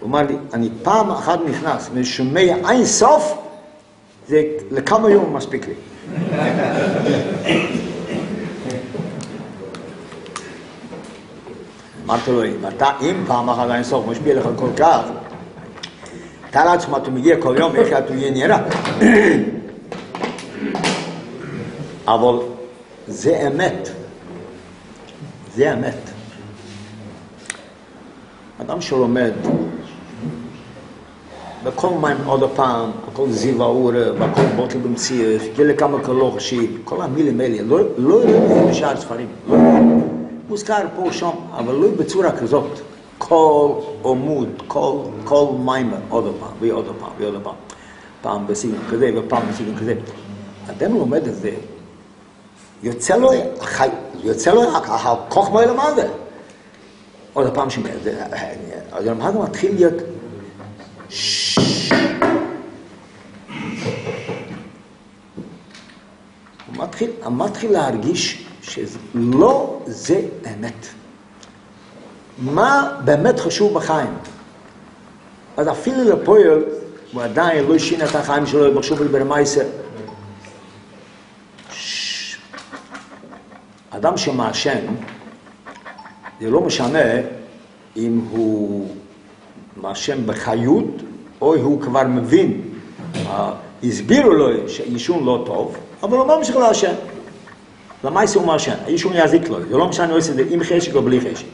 [SPEAKER 1] הוא אמר לי, אני פעם אחת נכנס ושומע אין סוף, זה לכמה יום מספיק לי. אמרתי לו, אם אתה, אם פעם אחת אין סוף משפיע לך כל כך, תאר לעצמך, אתה מגיע כל יום, איך אתה יהיה נראה. אבל זה אמת. זה אמת. אדם שלומד בכל מים עוד פעם, הכל זיו האורה, והכל בוטל במציאות, גילה כמה כלוך שיט, כל המילים האלה, לא, לא יודעים בשאר ספרים, לא מוזכר פה שם, אבל לא בצורה כזאת. כל עמוד, כל, כל מים עוד פעם, ועוד פעם, ועוד פעם. פעם בסגנון כזה ופעם בסגנון כזה. אדם לומד את זה, יוצא לו, יוצא לו החוכמה למה זה. עוד פעם שומע, אז למד מתחיל להיות הוא מתחיל, מתחיל להרגיש שלא זה אמת. מה באמת חשוב בחיים? אז אפילו לפועל, הוא עדיין לא השינה את החיים שלו, מחשוב ברמייסר. אדם שמעשן, זה לא משנה אם הוא מעשן בחיות, או הוא כבר מבין, הסבירו לו שעישון לא טוב, אבל הוא לא ממשיך לעשן. למעשה הוא מעשן, העישון יזיק לו, זה לא משנה עושה את זה עם חשק או בלי חשק.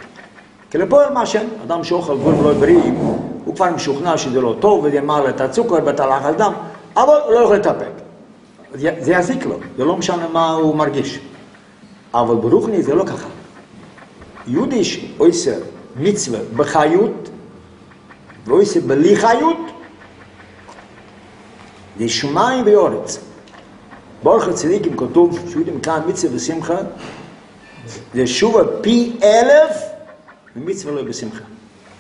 [SPEAKER 1] כי לפה הוא מעשן, אדם שאוכל גבול ולא בריאים, הוא כבר משוכנע שזה לא טוב, וזה מעלה את הצוקר ואת הלחץ דם, אבל הוא לא יכול לטפק. זה יזיק לו, זה לא משנה מה הוא מרגיש. אבל ברוחני זה לא ככה. יהודיש עושה מצווה בחיות, ועושה בלי חיות, זה שמיים ואורץ. ברוך הצדיקים כתוב שיהודים כאן מצווה ושמחה, זה שובה פי אלף ומצווה לא בשמחה.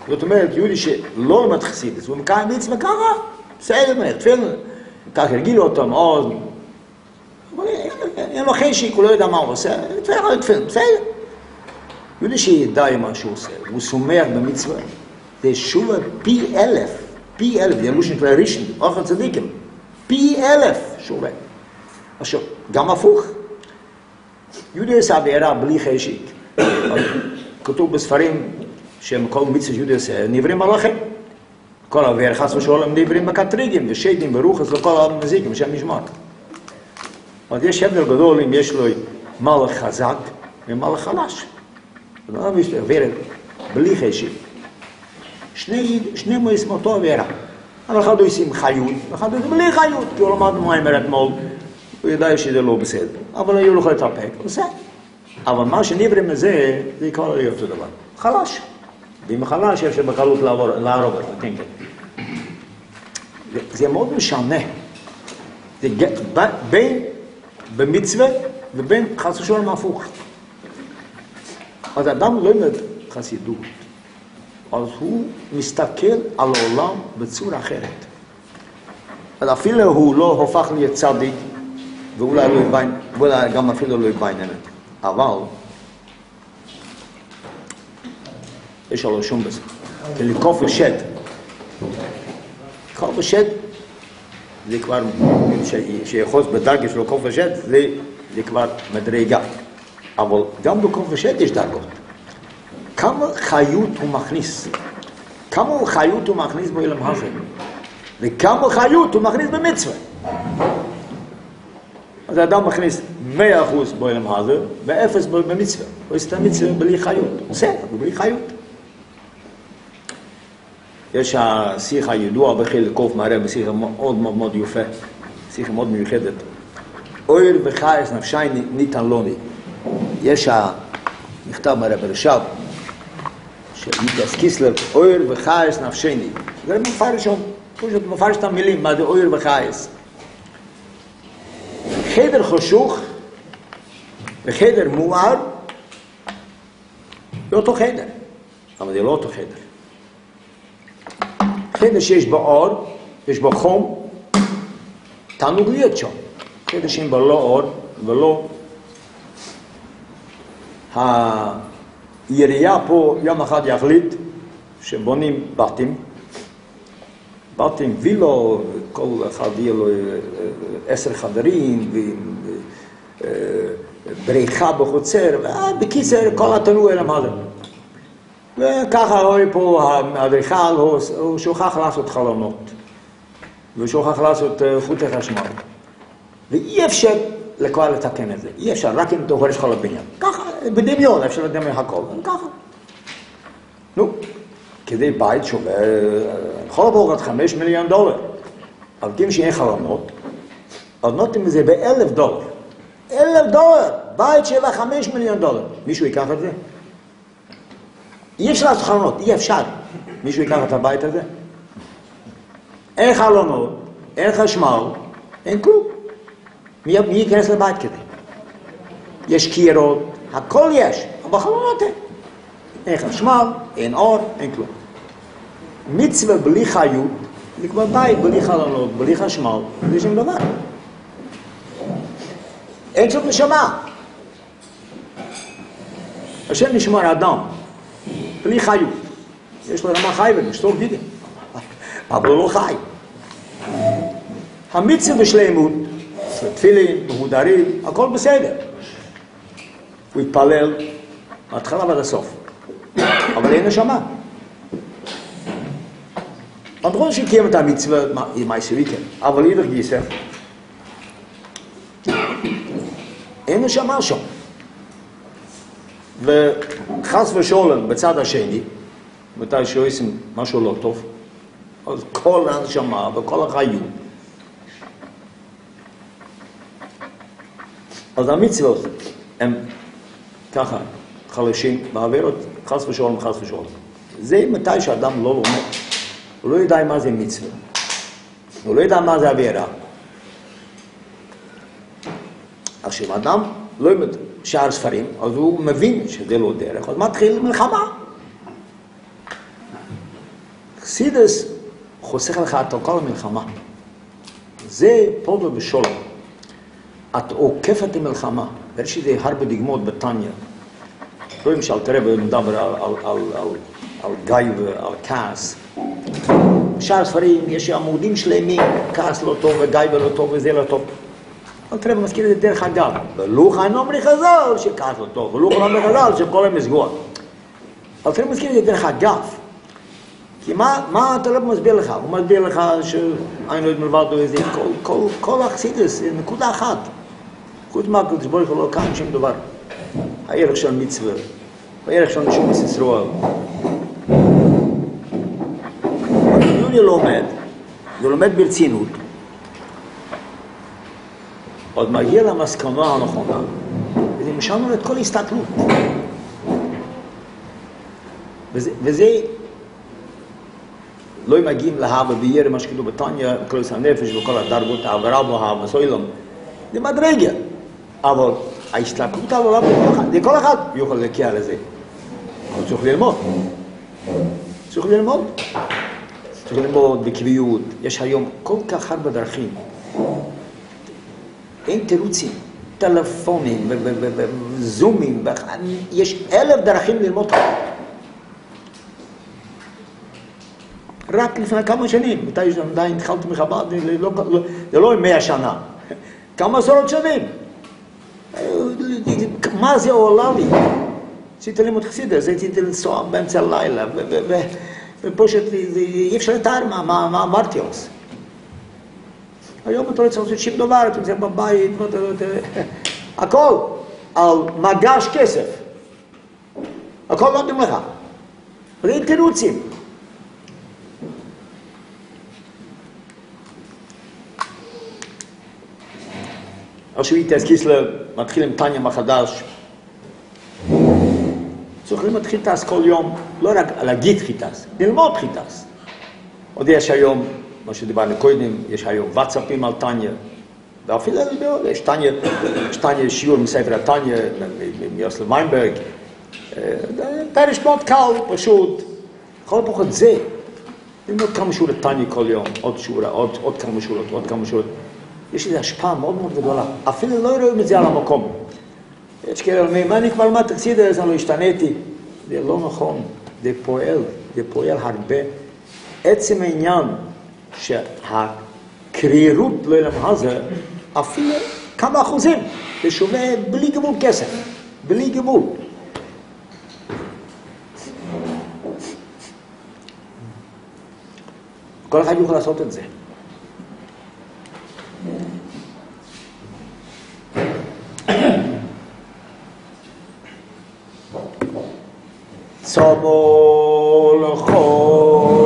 [SPEAKER 1] זאת אומרת, יהודי שלא לומד חסידס, הוא מקיים מצווה ככה, בסדר, תפילין, ככה הרגילו אותו מאוד, אין לו חשיק, הוא לא יודע מה הוא עושה, תפילין, תפילין, בסדר. יהודי שידע מה שהוא עושה, הוא סומך במצווה, der Schumme Pi Elef, Pi Elef, der muss nicht mehr rischen, auch als Zadikim, Pi Elef, Schumme. Also, גם הפוך. יהודה עשה בעירה בלי חשק. כתוב בספרים שהם כל מצווה יהודה עשה נברים הלכם. כל עבר חס ושולם נברים בקטריגים ושדים ורוחס לכל המזיקים שם ישמע. אבל יש הבדל גדול אם יש לו מלאך חזק ומלאך חלש. בן אדם יש לו עבר בלי שני, שני מאותו עבירה. אבל אחד הוא עם חיות, ואחד הוא בלי חיות, כי הוא למד מיימר אתמול, הוא ידע שזה לא בסדר. אבל היו לו יכול להתאפק, עושה. אבל מה שנברא מזה, זה כבר לא יהיה אותו דבר. חלש. ואם חלש, אפשר בקלות להרוג אותו, כן, כן. זה מאוד משנה. זה בין במצווה ובין חס ושלום הפוך. אז אדם לא לומד חסידות, אז הוא מסתכל על העולם בצורה אחרת. אפילו הוא לא הופך להיות צדיק, ואולי לא יבין, ואולי גם אפילו לא יבין אמת. אבל, יש עליו שום בזה. זה לקוף ושד. לקוף ושד, זה כבר, שיחוס בדרגה של לקוף ושד, זה כבר מדרגה. אבל גם בקוף ושד יש דרגות. כמה חיות הוא מכניס, כמה חיות הוא מכניס בעולם הזה, וכמה חיות הוא מכניס במצווה. אז האדם מכניס 100% בעולם הזה, ואפס במצווה. הוא עושה את המצווה בלי חיות. הוא בלי חיות. יש השיח הידוע בחיל קוף מהרב, שיחה מאוד מאוד מאוד יפה, שיחה מאוד מיוחדת. אויר וחייס נפשי ניתן לוני. יש המכתב מהרב רש"ב, איתס קיסלר, אויר וחייס נפשני. זה מפרש שם, פשוט מפרש את המילים, מה זה אויר וחייס. חדר חשוך וחדר מואר זה אותו חדר, אבל זה לא אותו חדר. חדר שיש בו אור, יש בו חום, תענוג להיות שם. חדר שאין בו לא אור ולא... העירייה פה יום אחד יחליט שבונים בתים, בתים וילו, כל אחד יהיה לו אה, אה, עשר חדרים, ובריכה בחוצר, בקיצר כל התנוע אל המדר. וככה רואה פה האדריכל, הוא, שוכח לעשות חלונות, ושוכח לעשות אה, חוטי חשמל. ואי אפשר כבר לתקן את זה, אי אפשר, רק אם אתה הורס כל הבניין. ככה, בדמיון, אפשר לדמיין הכל, ככה. נו, כדי בית שווה, לכל הפחות עד חמש מיליון דולר. אבל אם שיהיה חלונות, אז נותנים את זה באלף דולר. אלף דולר, בית שווה חמש מיליון דולר. מישהו ייקח את זה? אי אפשר לעשות חלונות, אי אפשר. מישהו ייקח את הבית הזה? אין חלונות, אין חשמל, אין כלום. מי ייכנס לבית כזה? יש קירות, הכל יש, אבל חלונות אין. אין חשמל, אין אור, אין כלום. מצווה בלי חיות, כבר בית בלי חלונות, בלי חשמל, בלי שום דבר. אין שום נשמה. השם נשמר אדם, בלי חיות. יש לו רמה חי ומשתור גידים, אבל הוא לא חי. המצווה בשלמות, תפילין, מהודרים, הכל בסדר. הוא יתפלל מההתחלה ועד הסוף. אבל אין נשמה. נכון שקיים את המצווה עם הישראלית, אבל אידך גיסא, אין נשמה שם. וחס ושולם בצד השני, מתי שעושים משהו לא טוב, אז כל הנשמה וכל החיות. אז המצוות הם ככה חלשים בעבירות, חס ושלום, חס ושלום. זה מתי שאדם לא לומד, הוא לא יודע מה זה מצווה, הוא לא יודע מה זה עבירה. עכשיו, אדם לא לומד שאר ספרים, אז הוא מבין שזה לא דרך, אז מתחיל מלחמה. חסידס חוסך לך את כל המלחמה. זה פודו בשולם. את עוקפת המלחמה. ויש לזה הרבה דוגמאות בתניא. רואים שאלתרבה מדבר על, על, על, על, על גייבה, על כעס. בשאר הספרים יש עמודים שלמים, כעס לא טוב וגייבה לא טוב וזה לא טוב. אלתרבה מזכיר את זה דרך אגב. ולוחן אומרי חז"ל שכעס לא טוב, ולוחן אומרי חז"ל שכל הם מסגור. אלתרבה מזכיר את זה דרך אגב. כי מה, מה אתה לא מסביר לך? הוא מסביר לך שאין לו את מלבדו איזה, כל, כל, כל אכסידס, זה נקודה אחת. gut mag und boy kol kan shim dovar hayr shon mitzve hayr shon shum is israel יוני לומד, זה לומד ברצינות, עוד מגיע למסקנה הנכונה, ומשלנו את כל ההסתכלות. וזה, וזה לא מגיעים להבה וירא, מה שכתוב בטניה, כל הסנפש וכל הדרגות, העברה בו, העברה, זה מדרגה. אבל ההסתכלות על אחד, זה כל אחד יוכל להגיע לזה. אבל צריך ללמוד. צריך ללמוד. צריך ללמוד בקביעות. יש היום כל כך הרבה דרכים. אין תירוצים. טלפונים, זומים, יש אלף דרכים ללמוד. רק לפני כמה שנים, מתי עדיין התחלתי מחב"ד, זה לא, זה לא מאה שנה, כמה עשרות שנים. מה זה עולה לי? רציתי ללמוד חסידס, רציתי לנסוע באמצע הלילה, ופשוט אי אפשר לתאר מה אמרתי אז. היום אתה רוצה לעשות שום דבר, אתה נמצא בבית, הכל על מגש כסף. הכל נותנים לך. בלי תירוצים. השביעיטס קיסלר מתחיל עם טניה מחדש. צריכים להתחיל חיטס כל יום, לא רק להגיד חיטס, ללמוד חיטס. עוד יש היום, מה שדיברנו קודם, יש היום וואטסאפים על טניה. ואפילו יש טניה, יש טניה שיעור מספר הטניה, מיוסל ויינברג. פרש מאוד קל, פשוט. לכל הפחות זה. ללמוד כמה שיעורי טניה כל יום, עוד שיעור, עוד, עוד כמה שיעורות, עוד כמה שיעורות. יש לזה השפעה מאוד מאוד גדולה. אפילו לא רואים את זה על המקום. יש כאלה אומרים, מה אני כבר למדתי חסידס, אני לא השתניתי. זה לא נכון, זה פועל, זה פועל הרבה. עצם העניין שהקרירות לא ילמה זה, אפילו כמה אחוזים, זה שווה בלי גבול כסף, בלי גבול. כל אחד יוכל לעשות את זה. סובו לכל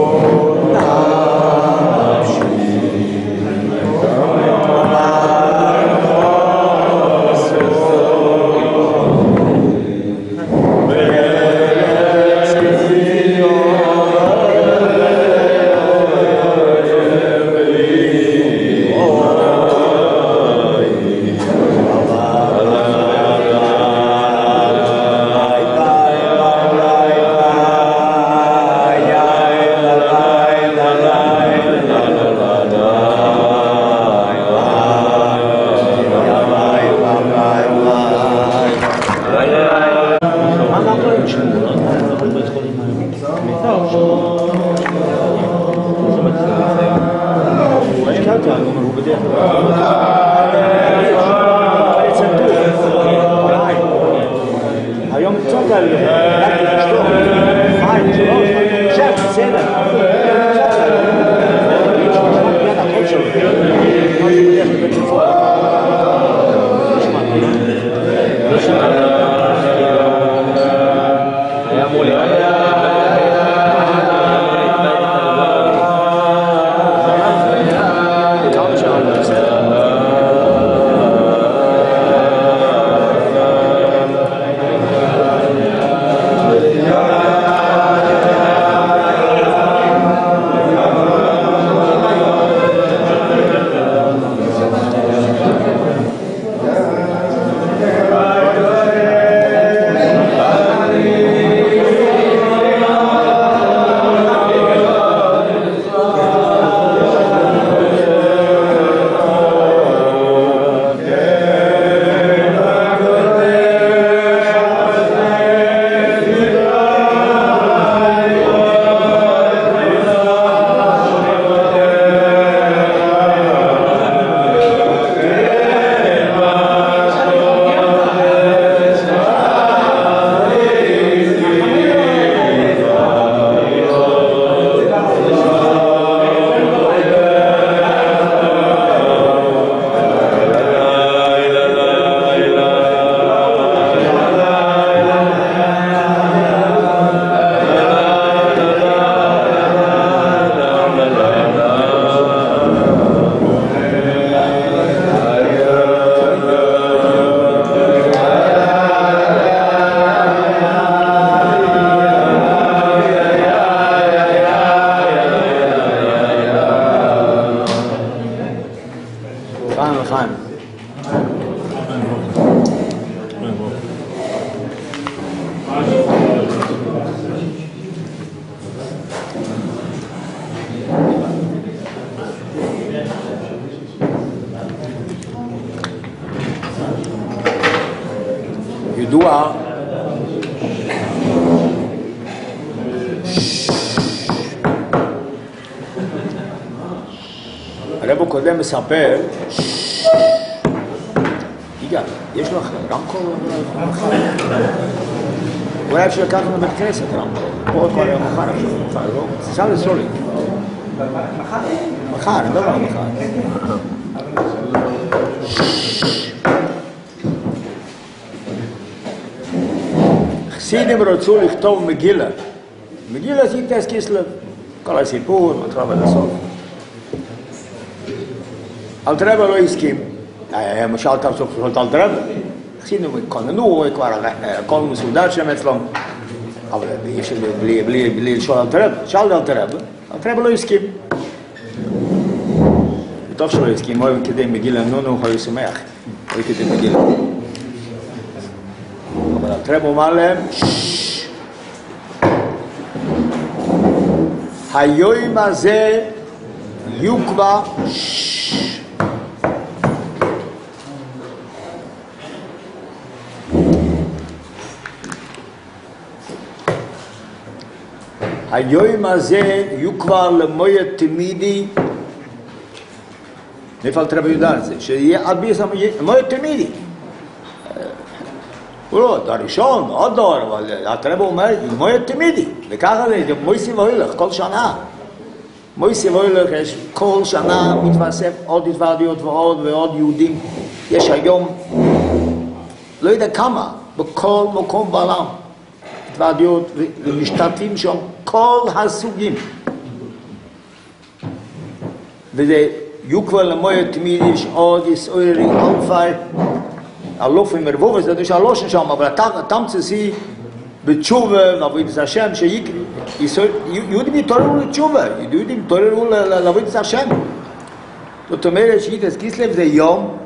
[SPEAKER 1] מספר *sniffs* יגאל, יש לך רמקול? אולי אפשר לקחת לבית כנסת רמקול. פה כבר מחר אפשר, מחר, לא? אפשר לסרול לי. מחר, אני לא אומר מחר. חסידים רצו לכתוב מגילה. מגילה זה טס קיסלב. כל הסיפור, מתחילה ועד הסוף. אלתרבה לא הסכים. משל של אלתרבה. חסידים התכוננו, כבר הכל מסודר שם אצלם. אבל אפשר בלי, בלי, לשאול אלתרבה. שאל אלתרבה, אלתרבה לא הסכים. טוב שלא הסכים, אוהב כדי מגילה נונו, הוא שמח. אוהב כדי מגילה. אבל הטרב אומר להם, היום הזה יוקבע היום הזה יוקבע למויה תמידי מאיפה אלתרבה יודע את זה? שיהיה עד ביס מויה תמידי הוא לא, דור ראשון, עוד דור, אבל הרב אומר, מויה תמידי, וככה זה, מויסי ואוילך, כל שנה. מויסי ואוילך, יש כל שנה מתווסף עוד התוועדויות ועוד ועוד יהודים. יש היום, לא יודע כמה, בכל מקום בעולם, התוועדויות ומשתתפים שם כל הסוגים. וזה יוקבל למויה תמידי, יש עוד יסוירי אלפי, אלופים מרבובס, זה יש הלושן שם, אבל התמצא היא בתשובה, לעבוד את השם, שיהודים יתעוררו לתשובה, יהודים יתעוררו לעבוד את השם. זאת אומרת שאיתס קיסלב זה יום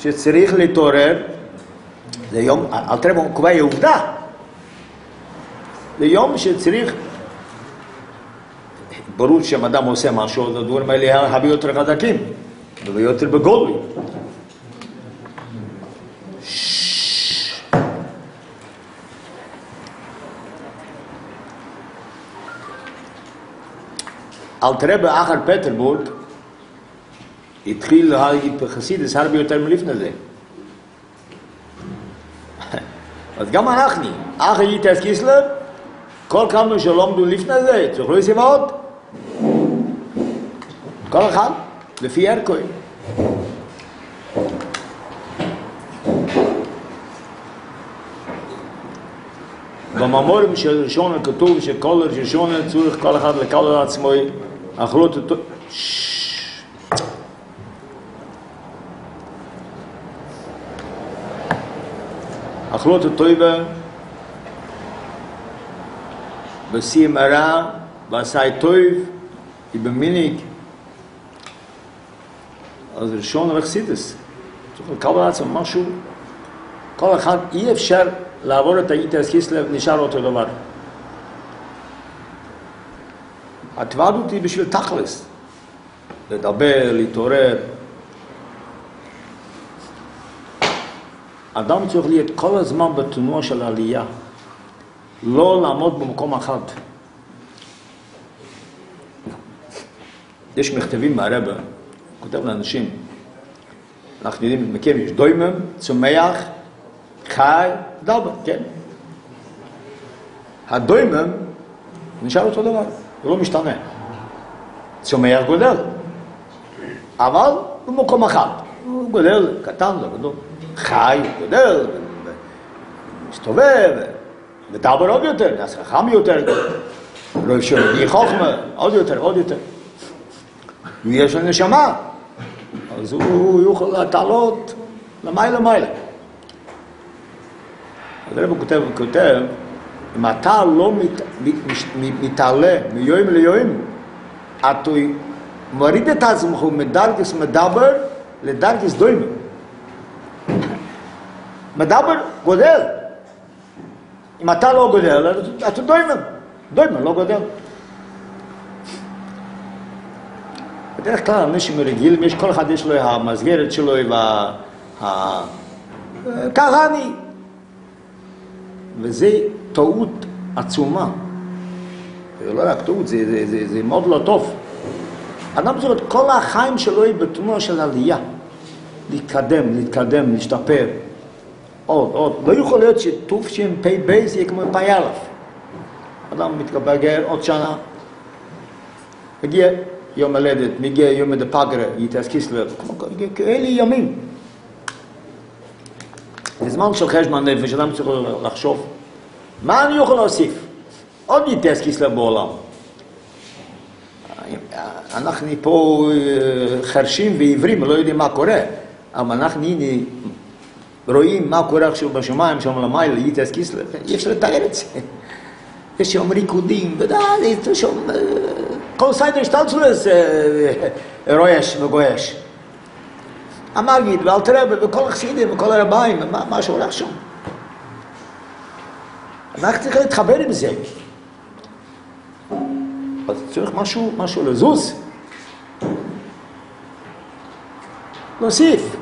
[SPEAKER 1] שצריך להתעורר, זה יום, אל תראה, הוא קובע עובדה. זה יום שצריך, ברור שאם אדם עושה משהו, אז הדברים האלה הרבה יותר חזקים, ויותר בגודל. אלתרבה אחר פטרבורג התחיל בחסידס הרבה יותר מלפני זה. אז גם אנחנו, אחר ייטס קיסלב, כל כמה שלומדו לפני זה, צריכו לסיבות. כל אחד לפי ערכוי. במאמורים של ראשונה כתוב שכל ראשונה צורך כל אחד לקל על עצמו אכלות אותו אכלות אותו בשיא מרה ועשה טויב היא במיניק אז ראשון רחסידס. צריך לקבל על עצמו משהו כל אחד אי אפשר לעבור את האיטרס קיסלב נשאר אותו דבר. התוועדות היא בשביל תכלס, לדבר, להתעורר. אדם צריך להיות כל הזמן בתנועה של העלייה, לא לעמוד במקום אחד. יש מכתבים מהרבא, כותב לאנשים, אנחנו יודעים, מכיר, יש דוימם, צומח, חי, דלבה, כן. הדוימם נשאר אותו דבר. הוא לא משתנה. צומח גודל. אבל במקום אחד. הוא גודל קטן, לא גדול. חי, גודל, מסתובב, מדבר עוד יותר, נעשה חכם יותר, לא אפשר להביא חוכמה, עוד יותר, עוד יותר. ויש לו נשמה, אז הוא יוכל להתעלות למעלה למעלה. אז הרב כותב, כותב, אם אתה לא מת, מת, מת, מתעלה מיום ליום, אתה מוריד את עצמך מדרגס מדבר לדרגס דוימה. מדבר גודל. אם אתה לא גודל, אתה דוימה. דוימה לא גודל. בדרך כלל אנשים רגילים, יש כל אחד יש לו המסגרת שלו וה... ככה אני. וזה טעות עצומה. זה לא רק טעות, זה, זה, זה, זה מאוד לא טוב. אדם צריך את כל החיים שלו יהיה בתנועה של עלייה. להתקדם, להתקדם, להשתפר. עוד, עוד. לא יכול להיות שטוב שם פ"ב זה יהיה כמו פ"א. אדם מתבגר עוד שנה, מגיע יום הולדת, מגיע יום דפגרה, יתעס קיסלר, כאלה ימים. זה זמן של חשבון נפש, אדם צריך לחשוב, מה אני יכול להוסיף? עוד יתעס קיסלר בעולם. אנחנו פה חרשים ועיוורים, לא יודעים מה קורה, אבל אנחנו הנה רואים מה קורה עכשיו בשמיים, שם למעלה, יתעס קיסלר, אי אפשר לתאר את זה. יש שם ריקודים, ודאי, יש שם... כל סיידר שטלצלס רועש וגועש. המגיד ואלתרבה וכל החסידים וכל הרביים, מה, מה שהולך שם. אנחנו צריכים להתחבר עם זה. אז צריך משהו, משהו לזוז. להוסיף.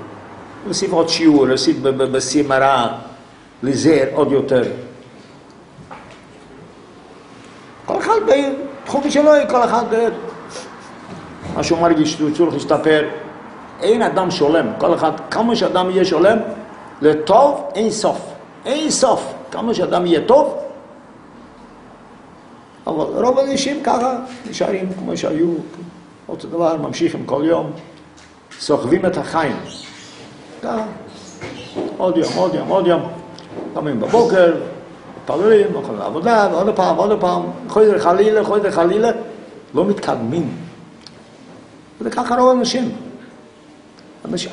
[SPEAKER 1] להוסיף עוד שיעור, להוסיף בסימרה, לזר עוד יותר. כל אחד בתחום שלו, כל אחד מה שהוא מרגיש שהוא צריך להשתפר. אין אדם שולם, כל אחד, כמה שאדם יהיה שולם, לטוב אין סוף. אין סוף. כמה שאדם יהיה טוב, אבל רוב האנשים ככה נשארים כמו שהיו, אותו דבר, ממשיכים כל יום, סוחבים את החיים. ככה, עוד יום, עוד יום, עוד יום, קמים בבוקר, מתפללים, הולכים לעבודה, ועוד פעם, עוד פעם, חוידר חלילה, חוידר חלילה, לא מתקדמים. זה ככה רוב האנשים.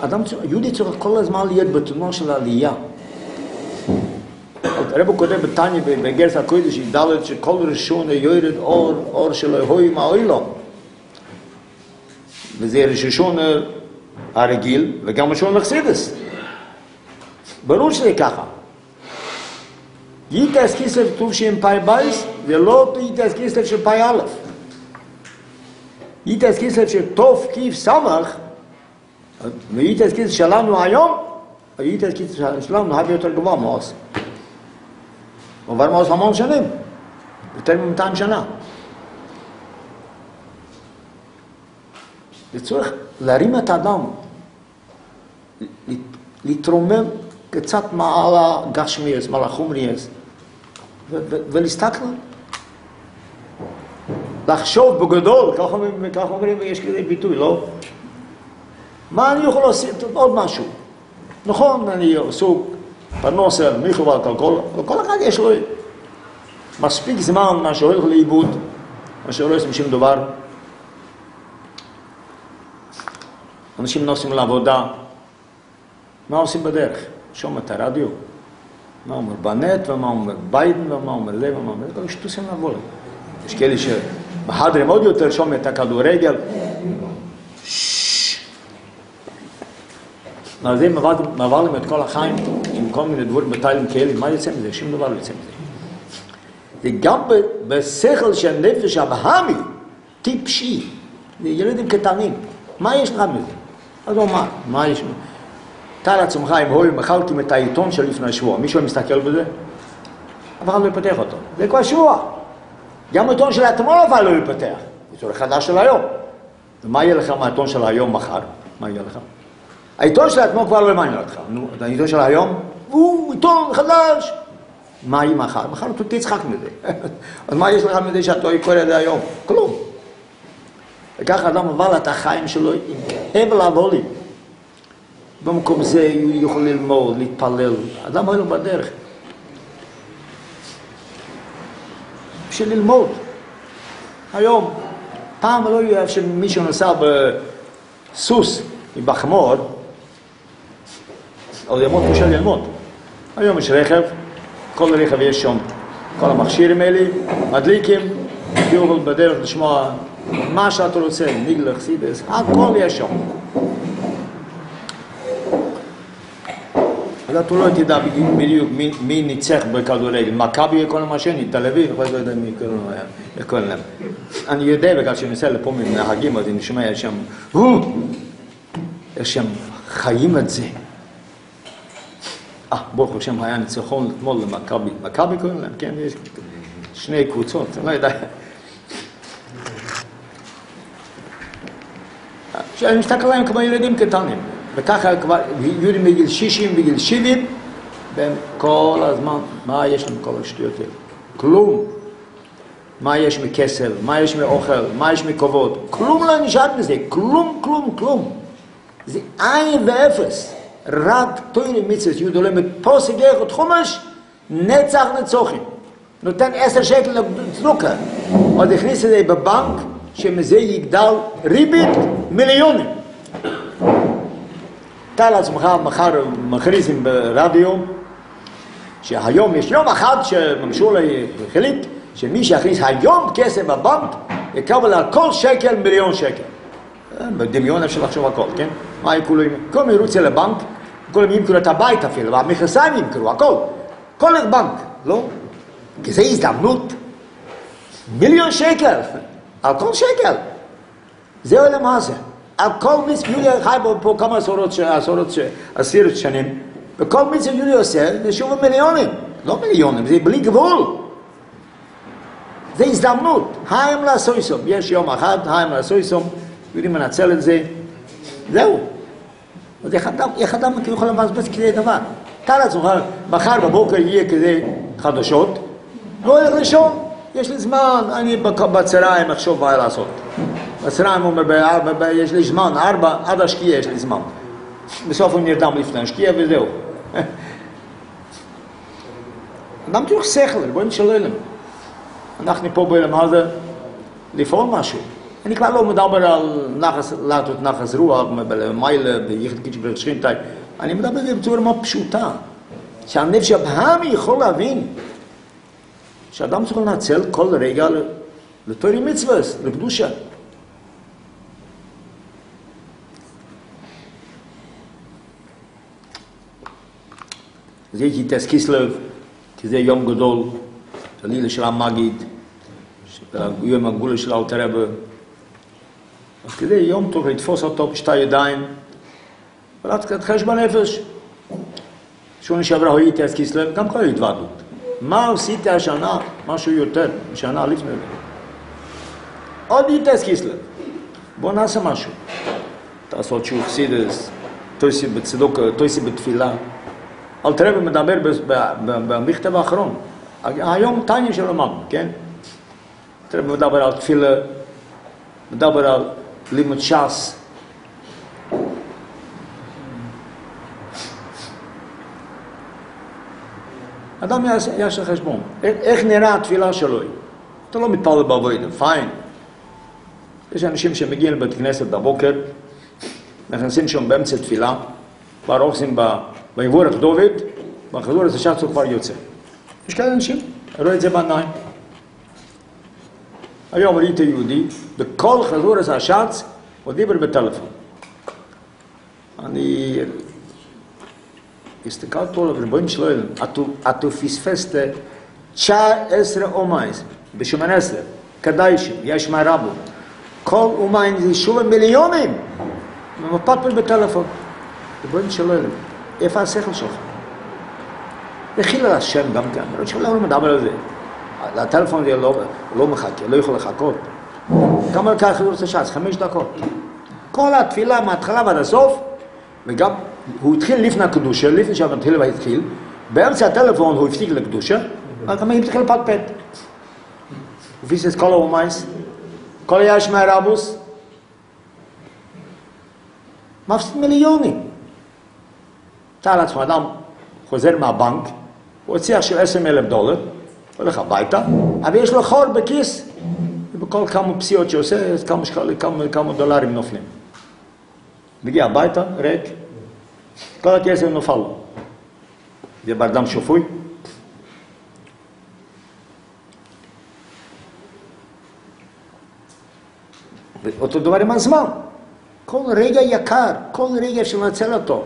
[SPEAKER 1] אדם, יהודי צריך כל הזמן להיות בתנועה של העלייה. הרב כותב בתניא באיגרת הקודש, י"ד, שכל ראש השנה יורד אור, אור של ההוי מהעולם. וזה ראש השנה הרגיל, וגם ראש השנה לחסידות. ברור שזה ככה. ייטס קיסלב טוב שם פאי בייס, ולא י"ט כסלו של פ"א. י"ט כסלו של תק"ס, וי"ט כסלו שלנו היום, י"ט כסלו שלנו הרבה יותר גבוה מאז. הוא עבר מאז המון שנים, יותר מ-200 שנה. וצריך להרים את האדם, להתרומם קצת מעל הגשמיות, מעל החומריות, ולהסתכל. לחשוב בגדול, ככה אומרים, יש כזה ביטוי, לא? מה אני יכול לעשות? עוד משהו. נכון, אני עסוק פרנוסר, מיכו והכלכול, אבל כל אחד יש לו מספיק זמן מה שהולך לאיבוד, מה שלא עושים שום דבר. אנשים נוסעים לעבודה, מה עושים בדרך? שומע את הרדיו, מה אומר בנט, ומה אומר ביידן, ומה אומר לב, ומה אומר... כל שטוסים לעבוד. יש כאלה שבחדרים עוד יותר שומע את הכדורגל. אז הם מעברים את כל החיים עם כל מיני דברים בטיילים כאלה, מה יוצא מזה? שום דבר לא יוצא מזה. וגם בשכל של נפש הבהמי, טיפשי, ילדים קטנים, מה יש לך מזה? אז הוא אמר, מה יש מזה? תאר לעצמך אם הוי מכרתם את העיתון של לפני שבוע, מישהו מסתכל בזה? אף אחד לא יפתח אותו. זה כבר שבוע. גם העיתון של אתמול אבל לא יפתח. צורך חדש של היום. ומה יהיה לך מהעיתון של היום מחר? מה יהיה לך? העיתון של אתמול כבר לא מעניין אותך. נו, העיתון של היום, הוא עיתון חדש. מה יהיה מחר? מחר תצחק מזה. *laughs* אז מה יש לך מזה שאתה קורא את זה היום? כלום. וככה אדם עבר את החיים שלו עם הבל הבולים. במקום זה הוא יכול ללמוד, להתפלל. אדם היה לו בדרך. בשביל ללמוד. היום, פעם לא היה שמישהו נסע בסוס עם בחמור, אבל ללמוד קשה ללמוד. היום יש רכב, כל רכב יש שם כל המכשירים האלה, מדליקים, יובל בדרך לשמוע מה שאתה רוצה, ניגלך, סידס, הכל יש שם. אתה לא תדע בדיוק מי, ניצח בכדורגל, מכבי וכל השני, תל אביב, לא יודע מי קוראים להם, איך להם. אני יודע בגלל שאני נוסע לפה מנהגים, אז אני שומע שם, יש שם חיים את זה. אה, ברוך השם היה ניצחון אתמול למכבי, מכבי קוראים להם, כן, יש שני קבוצות, אני לא יודע. שאני מסתכל עליהם כמו ילדים קטנים. וככה כבר, יהודים בגיל 60, בגיל 70, והם כל הזמן, מה יש להם כל השטויות האלה? כלום. מה יש מכסל, מה יש מאוכל, מה יש מכבוד, כלום לא נשאר מזה, כלום, כלום, כלום. זה עין ואפס. רק תוירי מצווה, יהוד עולמת פוסק איכות חומש, נצח נצוחים. נותן עשר שקל לצנוקה. עוד הכניס את זה בבנק, שמזה יגדל ריבית מיליונים. אתה לעצמך מחר מכריזים ברדיו, שהיום יש יום אחד שממשול החליט שמי שיכניס היום כסף בבנק יקבל על כל שקל מיליון שקל. בדמיון אפשר לחשוב הכל, כן? מה כולם, כולם ירוצו לבנק, כולם ימכרו את הבית אפילו, והמכנסיים ימכרו, הכל. כל בנק, לא? כי זה הזדמנות. מיליון שקל, על כל שקל. זה עולם הזה. על כל מצווה יהודי חי בו פה כמה עשורות, עשורות, עשירות שנים, וכל מצווה יהודי עושה, זה שוב מיליונים. לא מיליונים, זה בלי גבול. זה הזדמנות, היים לעשויסום. יש יום אחד, היים לעשויסום, יהודי מנצל את זה, זהו. אז איך אדם, איך אדם יכול לבזבז כזה דבר? תאר לעצמך, מחר בבוקר יהיה כזה חדשות, לא לישון, יש לי זמן, אני בצהריים אחשוב מה לעשות. בצהריים הוא אומר, יש לי זמן, ארבע, עד השקיעה יש לי זמן. בסוף הוא נרדם לפני השקיעה וזהו. אדם צריך שכל, ריבונו של עולם. אנחנו פה בעולם הזה לפעול משהו. אני כבר לא מדבר על נחס, להטות נחס רוח, מיילה, ביחד קידש ברך שכינתאי. אני מדבר בצורה מאוד פשוטה. שהנפש הבהמי יכול להבין שאדם צריך לנצל כל רגע לתורי מצווה, לקדושה. זה יתס קיסלב, כי זה יום גדול, תלילה של המגיד, יום הגבולה של אלתר רבה. אז כדי יום טוב לתפוס אותו בשתי ידיים, ולהתחיל חשבון נפש. שונה שעברה הוא יתס קיסלב, גם כל התוועדות. מה עשית השנה, משהו יותר, שנה לפני זה. עוד יתס קיסלב. בוא נעשה משהו. תעשות שוב חסידס, תויסי בצדוק, תויסי בתפילה. אל תראה ומדבר במכתב האחרון. היום טניה שלמדנו, כן? תראה ומדבר על תפילה, מדבר על לימוד ש"ס. אדם יעשה חשבון, איך נראה התפילה שלו? אתה לא מתפלל בעבודה, פיין. יש אנשים שמגיעים לבית כנסת בבוקר, נכנסים שם באמצע תפילה, כבר אוחזים ויבורך דוד, והחזור הזה הוא כבר יוצא. יש כאלה אנשים, רואה את זה בעיניים. היום ראיתי יהודי, בכל חזור הזה השץ, הוא דיבר בטלפון. אני הסתכלתי עליו, ריבונו של עולם, אתה פספסת 19 אומייס, בשמונה עשרה, קדיישים, יש מה רבו. כל אומיין זה שוב מיליונים, ומפטפל בטלפון. ריבונו של עולם. איפה השכל שלך? לכיל על השם גם כן, לא מדבר על זה. הטלפון הזה לא, לא מחכה, לא יכול לחכות. כמה לקח חיבור ש"ס? חמש דקות. כל התפילה מההתחלה ועד הסוף, וגם הוא התחיל לפני הקדושה, לפני שהמתחיל והתחיל, באמצע הטלפון הוא הפסיק לקדושה, אבל גם התחיל לפטפט. הוא פיסס כל האומייס, כל היש מהרבוס, מפסיד מיליונים. תאר לעצמך, אדם חוזר מהבנק, הוא הוציא עכשיו עשר אלף דולר, הולך הביתה, אבל יש לו חור בכיס, ובכל כמה פסיעות שעושה, כמה, כמה, כמה דולרים נופלים. מגיע הביתה, ריק, כל הכסף נופל. זה בר דם שפוי? אותו דבר עם הזמן. כל רגע יקר, כל רגע אפשר לנצל אותו.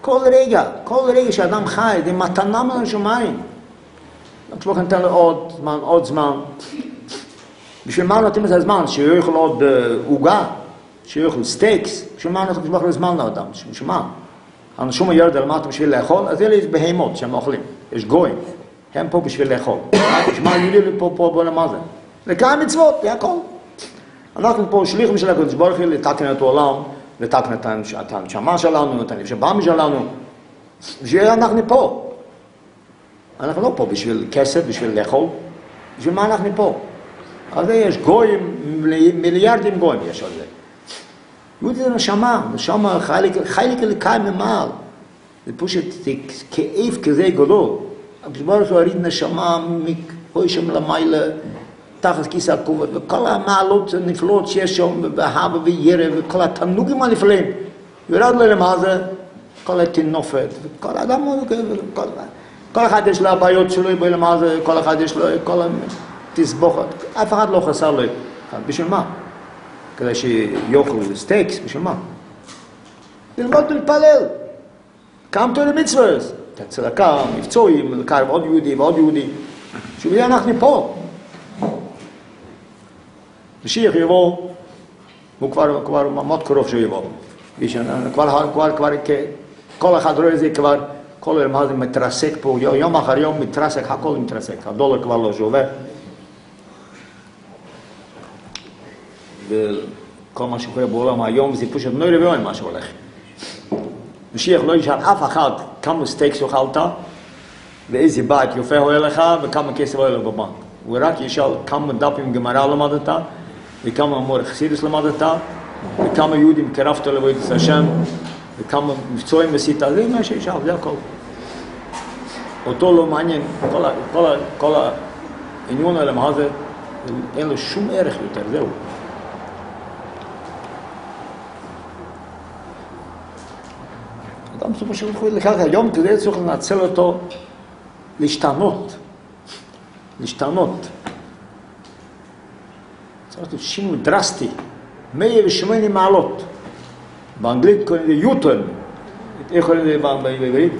[SPEAKER 1] כל רגע, כל רגע שאדם חי, זה מתנה מן השמיים. הקדוש ברוך הוא נותן לו עוד זמן, עוד זמן. בשביל מה נותנים את הזמן? שהוא יאכל עוד אה, עוגה? שהוא יאכל סטייקס? בשביל מה נותנים את זמן לאדם? בשביל מה? הנשמה ירדה למטה בשביל לאכול, אז אלה יש בהמות שהם אוכלים. יש גויים. הם פה בשביל לאכול. מה יהודי פה פה פה למה זה? לקיים מצוות, זה הכל. אנחנו פה שליחים של הקדוש ברוך הוא לתקן את העולם, לתקן את הנשמה שלנו, את הנפש הבהמית שלנו. בשביל אנחנו פה. אנחנו לא פה בשביל כסף, בשביל לאכול. בשביל מה אנחנו פה? זה יש גויים, מיליארדים גויים יש על זה. יהודי זה נשמה, נשמה חייליק לקיים ממעל. זה פשוט כאב כזה גדול. הקדוש ברוך הוא הריד נשמה מפה שם למעלה, תחת כיס הכובד, וכל המעלות הנפלאות שיש שם, והבה וירא, וכל התענוגים הנפלאים. ירד לו למעלה, כל הטינופת, וכל האדם, וכל, כל אחד יש לו הבעיות שלו, למעלה, כל אחד יש לו כל התסבוכת, אף אחד לא חסר לו. בשביל מה? כדי שיאכלו סטייקס, בשביל מה? ללמוד ולהתפלל. קיום תורה ומצוות. צדקה, מבצעים, לקרב עוד יהודי ועוד יהודי. בשביל אנחנו פה. משיח יבוא, הוא כבר, כבר מאוד קרוב שהוא יבוא. כבר, כבר, כבר, כל אחד רואה את זה כבר, כל העולם הזה מתרסק פה, יום אחר יום מתרסק, הכל מתרסק, הדולר כבר לא שווה. וכל מה שקורה בעולם היום זה פשוט נורא ואיום מה שהולך. משיח לא ישאל אף אחד כמה סטייקס אוכלת, ואיזה בית יפה היה לך, וכמה כסף היה לך בבנק. הוא רק ישאל כמה דפים גמרא למדת, וכמה אמור חסידס למדת, וכמה יהודים קרבת לבוא את השם, וכמה מבצועים עשית, זה מה שישאל, זה הכל. אותו לא מעניין, כל, כל, כל העניין האלה, מה זה, אין לו שום ערך יותר, זהו. אדם בסופו של דבר לקח היום כדי צריך לנצל אותו להשתנות, להשתנות. לעשות שינוי דרסטי, 108 מעלות. באנגלית קוראים לזה יוטון. איך קוראים לזה בעברית?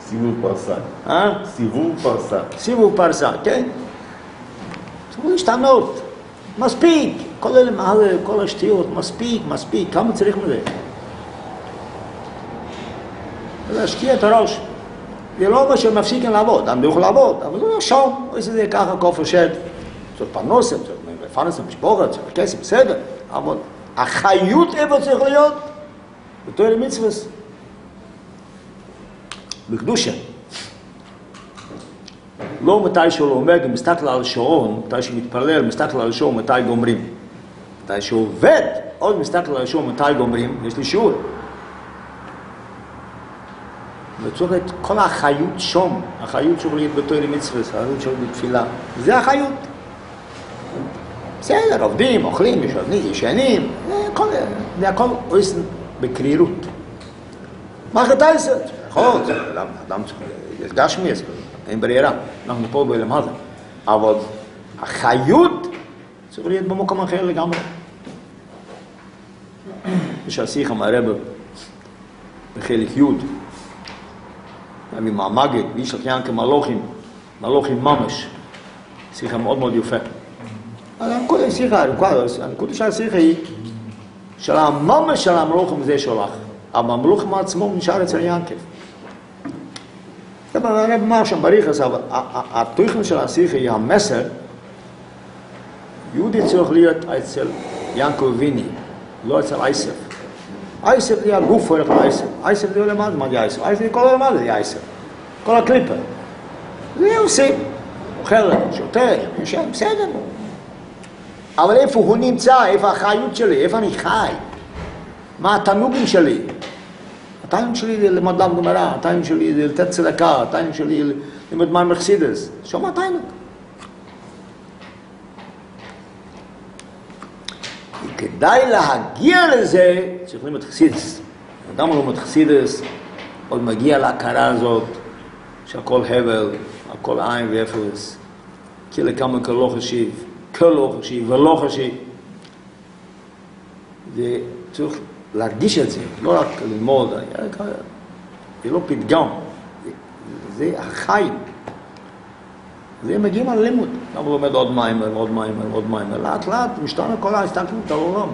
[SPEAKER 3] סיבוב פרסה.
[SPEAKER 1] אה?
[SPEAKER 3] סיבוב פרסה.
[SPEAKER 1] סיבוב פרסה, כן. צריך להשתנות. מספיק. כל אלה, כל השטויות, מספיק, מספיק. כמה צריך מזה? להשקיע את הראש. זה לא אומר שהם מפסיקים לעבוד, הם יוכלו לעבוד, אבל זה לא שום, או שזה ככה כופר שד, זאת פרנוסם, זאת מפרנסם, משפורת, זאת כסף, בסדר, אבל החיות איפה צריך להיות? בתור מצווה. בקדושה. לא מתי שהוא לומד ומסתכל על שעון, מתי שהוא מתפלל, מסתכל על שעון, מתי גומרים. מתי שהוא עובד, עוד מסתכל על שעון, מתי גומרים, יש לי שיעור. וצריך את כל החיות שום, החיות שהוא להיות בתור מצווה, החיות שהוא בתפילה. זה החיות. בסדר, עובדים, אוכלים, ישנים, ישנים, זה הכל עושים בקרירות. מה אתה עושה? נכון, אדם צריך, יש גשמי, אין ברירה, אנחנו פה הזה. אבל החיות צריך להיות במקום אחר לגמרי. יש השיחה מהרבה בחלק י' ממעמגת, איש לחיין כמלוכים, מלוכים ממש. שיחה מאוד מאוד יפה. אבל הנקודה שיחה, הנקודה של השיחה היא של הממש של המלוכים זה שולח. אבל המלוכים עצמו נשאר אצל ינקב. זה הרב אמר שם בריחס, אבל התוכן של השיחה היא המסר, יהודי צריך להיות אצל ינקב ויני, לא אצל אייסף. אייסף זה הגוף הולך לאייסף. אייסף זה למד מה זה אייסף. אייסף זה כל למד זה אייסף. כל הקליפה. זה עושים. אוכל, שותה, יושב, בסדר. אבל איפה הוא נמצא? איפה החיות שלי? איפה אני חי? מה התענוגים שלי? התענוג שלי זה ללמוד למה גמרא, התענוג שלי זה לתת צדקה, התענוג שלי זה ללמוד מים מחסידס. שם התענוג. כדאי להגיע לזה, צריך ללמוד חסידס. אדם לא לומד חסידס, עוד מגיע להכרה הזאת, שהכל הבל, הכל עין ואפס, כי לכמה כלא חשיב, כלא חשיב ולא חשיב. וצריך להרגיש את זה, לא רק ללמוד, זה לא פתגם, זה, החיים. זה מגיעים על לימוד. הוא לומד עוד מים, עוד מים, עוד מים, לאט לאט משתנה כל ההסתכלות על העולם.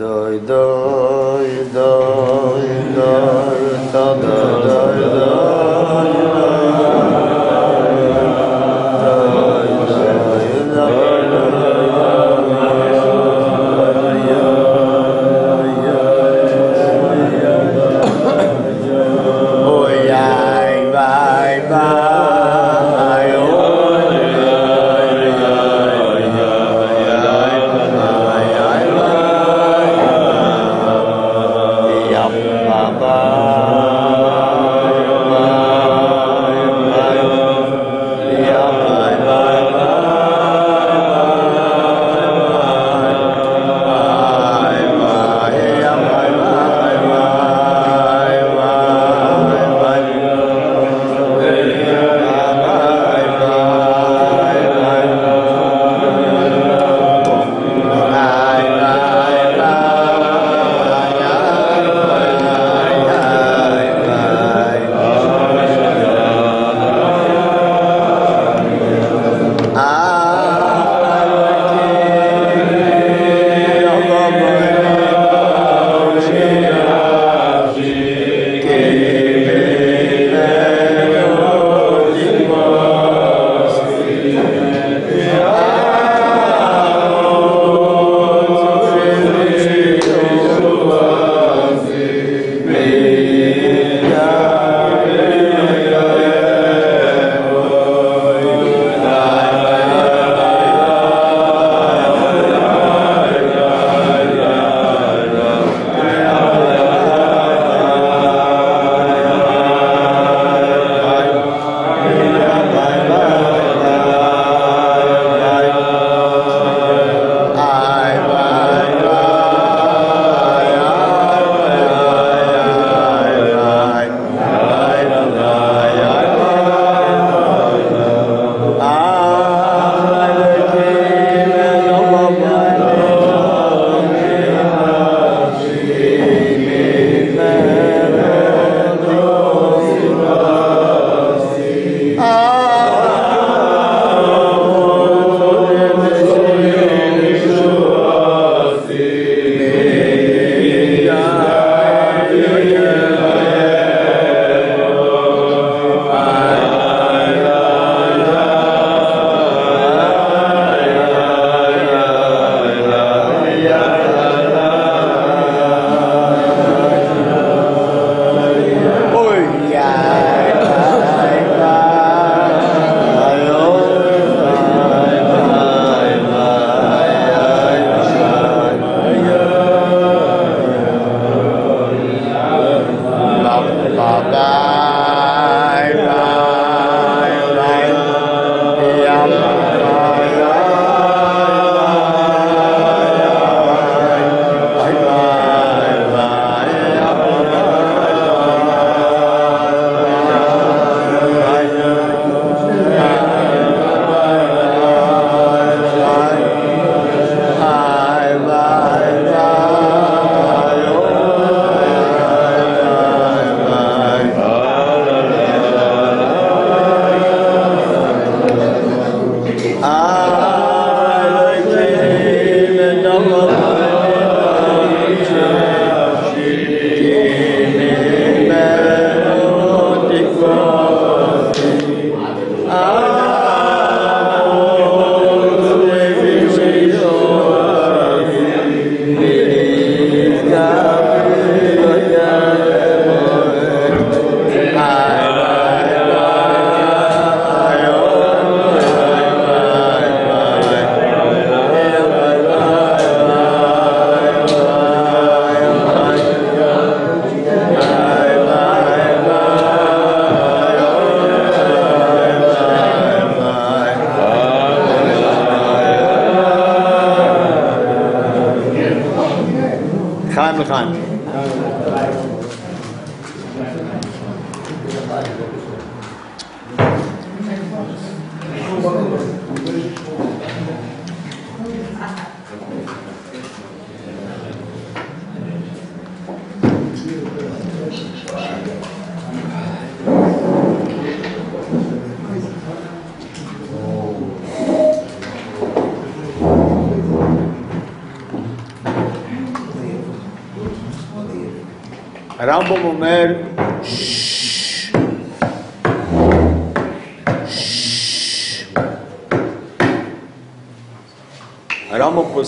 [SPEAKER 1] do idoy do idar tada da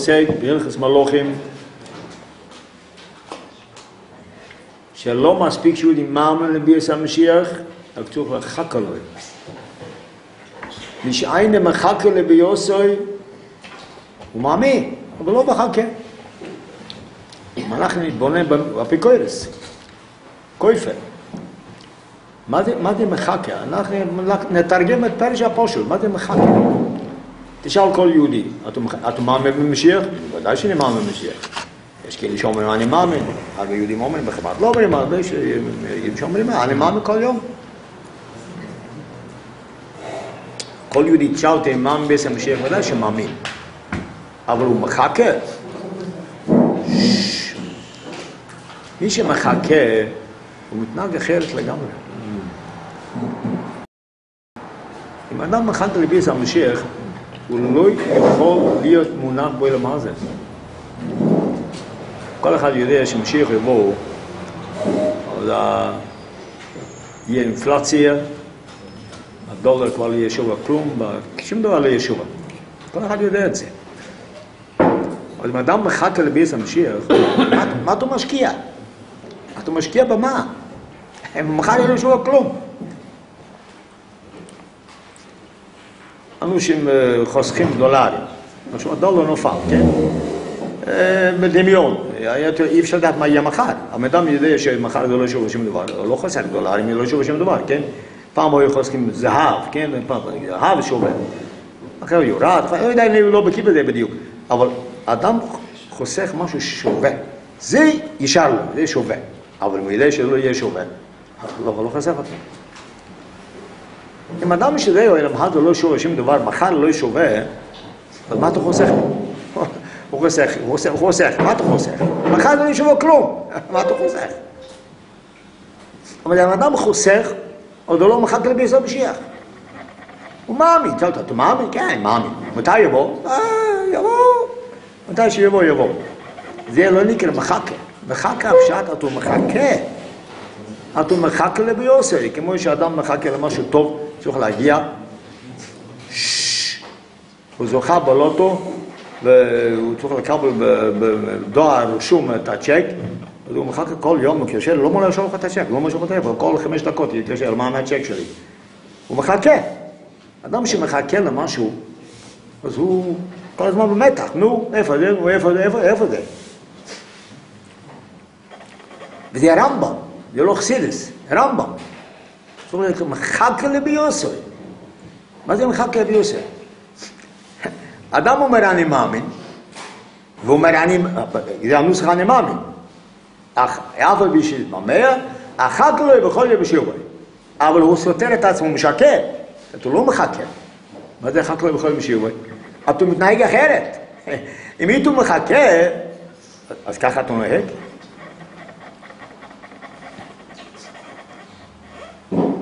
[SPEAKER 1] פוסק בהלכס מלוכים שלא מספיק שיהודי מאמין לביאס המשיח, רק צריך לחכה לו. שאין מחכה לביוסוי, הוא מאמין, אבל לא מחכה. אם אנחנו נתבונן באפיקוירס, קויפר, מה זה מחכה? אנחנו נתרגם את פרש הפושל, מה זה מחכה? תשאל כל יהודי, אתה, מאמין במשיח? ודאי שאני מאמין במשיח. יש כאלה שאומרים אני מאמין, הרבה יהודים אומרים בחב"ד, לא אומרים הרבה שאומרים אני מאמין כל יום. כל יהודי תשאל אותי מאמין בעצם המשיח, ודאי שמאמין. אבל הוא מחכה. מי שמחכה, הוא מתנהג אחרת לגמרי. אם אדם מחכה לביס המשיח, הוא לא יכול להיות מונח בו למה זה. כל אחד יודע שמשיח יבואו, אז יהיה אינפלציה, הדולר כבר לא יהיה שובה כלום, שום דבר לא יהיה שובה. כל אחד יודע את זה. אבל אם אדם מחכה לביס המשיח, מה, מה אתה משקיע? אתה משקיע במה? מחר לא שובה כלום. אנשים חוסכים דולרים, עכשיו הדולר נופל, כן? בדמיון, אי אפשר לדעת מה יהיה מחר. הבן יודע שמחר זה לא שווה שום דבר, הוא לא חוסך דולרים, זה לא שווה שום דבר, כן? פעם היו חוסכים זהב, כן? פעם זהב שווה. אחר יורד, לא יודע, אני לא בקיא בזה בדיוק. אבל אדם חוסך משהו שווה. זה ישר לו, זה שווה. אבל אם הוא יודע שלא יהיה שווה, לא חוסך אותו. אם אדם או אם מחר לא שווה שום דבר, מחר לא שווה, אז מה אתה חוסך? הוא חוסך, הוא חוסך, מה אתה חוסך? מחר לא ישבו כלום, מה אתה חוסך? אבל אם אדם חוסך, עוד לא מחכה לביסו משיח. הוא מאמין, שאלת, אתה מאמין? כן, מאמין. מתי יבוא? אה, יבוא. מתי שיבוא, יבוא. זה לא נקרא מחכה. מחכה פשט, אתה מחכה. אתה מחכה לביוסי, כמו שאדם מחכה למשהו טוב, צריך להגיע. הוא זוכה בלוטו, והוא צריך לקבל בדואר רשום את הצ'ק, אז הוא מחכה כל יום, הוא מתקשר, לא מולה לשאול לך את הצ'ק, לא מולה לשאול לך את הטלפון, כל חמש דקות יתקשר, מה הצ'ק שלי? הוא מחכה. אדם שמחכה למשהו, אז הוא כל הזמן במתח, נו, איפה זה, איפה זה, איפה, איפה זה? וזה הרמב"ם, זה לא חסידס, הרמב"ם. זאת אומרת, מחכה לביוסוי. מה זה מחכה לביוסוי? אדם אומר אני מאמין, והוא אומר אני, זה הנוסח אני מאמין. אך אף על פי שהתממר, אחר כך לא בכל יום בשיעורי. אבל הוא סותר את עצמו, הוא משקר. הוא לא מחכה. מה זה אחר כך לא בכל יום בשיעורי? אתה מתנהג אחרת. אם היית מחכה, אז ככה אתה נוהג.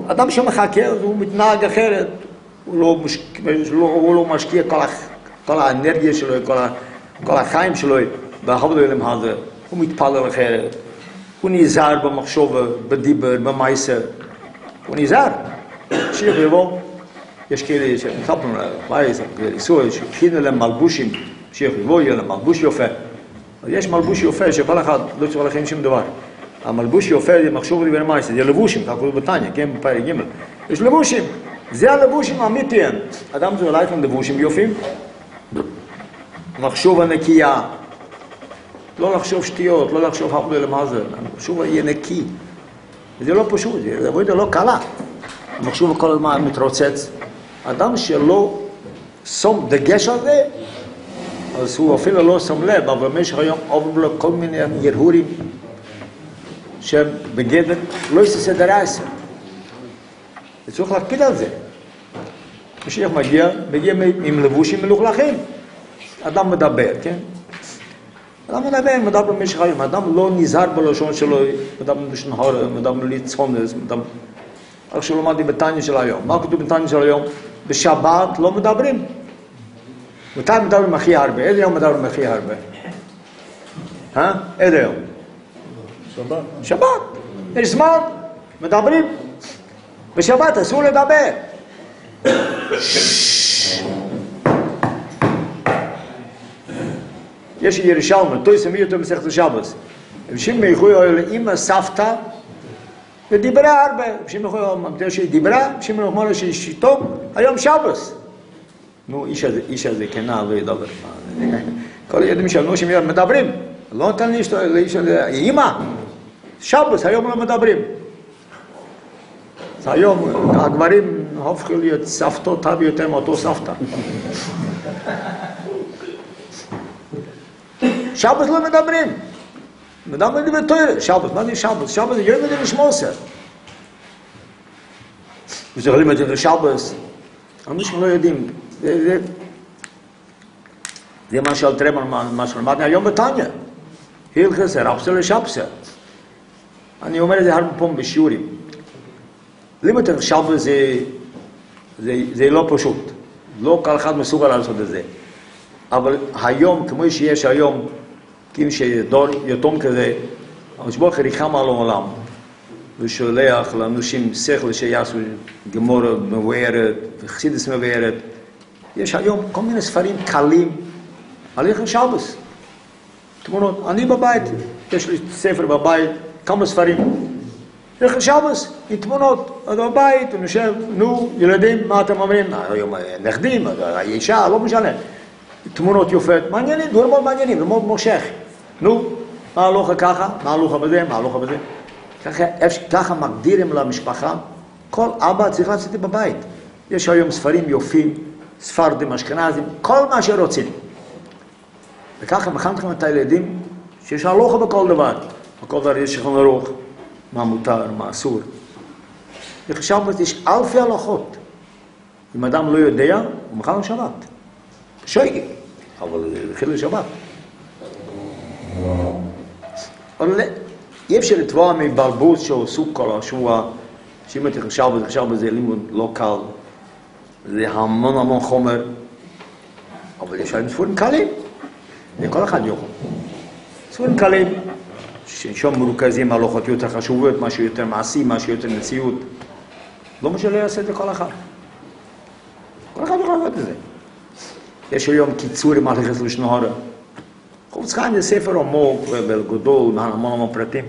[SPEAKER 1] אדם שמחכה, הוא מתנהג אחרת. הוא לא, מש... הוא לא משקיע כל, הח... כל האנרגיה שלו, כל, ה... כל החיים שלו בעבוד העולם הזה. הוא מתפלל אחרת. הוא נזהר במחשוב, בדיבר, במייסר. הוא נזהר. שיר יבוא, יש כאלה שמטפלנו להם, איסור, שהכינו להם מלבושים, שיר יבוא, יהיה להם מלבוש יפה. יש מלבוש יפה שכל אחד לא צריך להכין שום דבר. המלבוש יפה זה מחשוב דיבר מייסר, זה לבושים, ככה קוראים בתניא, כן, בפרק ג' יש לבושים. זה הלבושים האמיתיים. אדם צריך ללכת עם לבושים יופים, מחשוב הנקייה, לא לחשוב שטויות, לא לחשוב הרבה למה זה, המחשוב יהיה נקי. זה לא פשוט, זה עבודה לא קלה. המחשוב כל הזמן מתרוצץ. אדם שלא שם דגש על זה, אז הוא אפילו לא שם לב, אבל במשך היום עוברים לו כל מיני הרהורים שהם בגדר לא יסדר עשר. וצריך להקפיד על זה. משיח מגיע, מגיע עם לבושים מלוכלכים. אדם מדבר, כן? אדם מדבר, מדבר במשך היום, אדם לא נזהר בלשון שלו, מדבר בלשון הורא, מדבר בלי צונז, מדבר... איך שלמדתי בתניא של היום. מה כתוב בתניא של היום? בשבת לא מדברים. מתי מדברים הכי הרבה? איזה יום מדברים הכי הרבה? אה? איזה יום?
[SPEAKER 3] שבת.
[SPEAKER 1] שבת. יש זמן, מדברים. בשבת אסור לדבר. *sniffs* יש ירושלמי, תויס מביא אותו במסכת השבוס. רב שמעון יכוי היה לאמא סבתא ודיברה הרבה. רב שמעון יכוי היה מתי שהיא דיברה, שמעון אמר לה שהיא שיטו, היום שבוס. נו, איש הזה, איש הזה כנה לא ידבר. כל הילדים שלנו שהם מדברים. לא נותן לי אשתו, לאיש הזה, אמא, שבוס, היום לא מדברים. אז היום הגברים הופכים להיות סבתות הרבה יותר מאותו סבתא. שבוס לא מדברים. מדברים דברי תוירה. שבוס, מה זה שבוס? שבוס זה יום מדבר שמוסר. וזוכרים את זה שבוס. אנשים לא יודעים. זה, מה שאל טרמן, מה שלמדנו היום בתניא. הלכס, רבסה לשבסה. אני אומר את זה הרבה פעמים בשיעורים. לימוד שבוס זה, זה, זה לא פשוט. לא כל אחד מסוגל לעשות את זה. אבל היום, כמו שיש היום, כאילו שדור יתום כזה, המשבוך ריחם על העולם, ושולח לאנשים שכל שיעשו גמורה מבוארת, וחסידס מבוארת. יש היום כל מיני ספרים קלים על איך שבוס. תמונות. אני בבית, יש לי ספר בבית, כמה ספרים. איך שבוס, עם תמונות. אתה בבית, הוא יושב, נו, ילדים, מה אתם אומרים? היום נכדים, האישה, לא משנה. תמונות יופות, מעניינים, דברים מאוד מעניינים, זה מאוד מושך. נו, מה הלוכה ככה, מה הלוכה בזה, מה הלוכה בזה. ככה, ככה מגדירים למשפחה, כל אבא צריך לעשות בבית. יש היום ספרים יופים, ספרדים, אשכנזים, כל מה שרוצים. וככה מחנכים את הילדים שיש הלוכה בכל דבר. בכל דבר יש שכון ערוך, מה מותר, מה אסור. וחשבנו, יש אלפי הלכות. אם אדם לא יודע, הוא מחל לשבת. שויגי, אבל זה חיל לשבת. אבל אי אפשר לתבוע מבלבוס שהוא סוג כל השבוע, שאם אתה חשב בזה, חשב בזה לימוד לא קל, זה המון המון חומר, אבל יש להם ספורים קלים, לכל אחד יכול. ספורים קלים, ששם מרוכזים הלוחות יותר חשובות, משהו יותר מעשי, משהו יותר מציאות. לא משנה לעשות את זה כל אחד. כל אחד יכול לעשות את זה. יש היום קיצורים על יחס לשנהורה. חוץ חיים זה ספר עמוק וגדול, המון המון פרטים.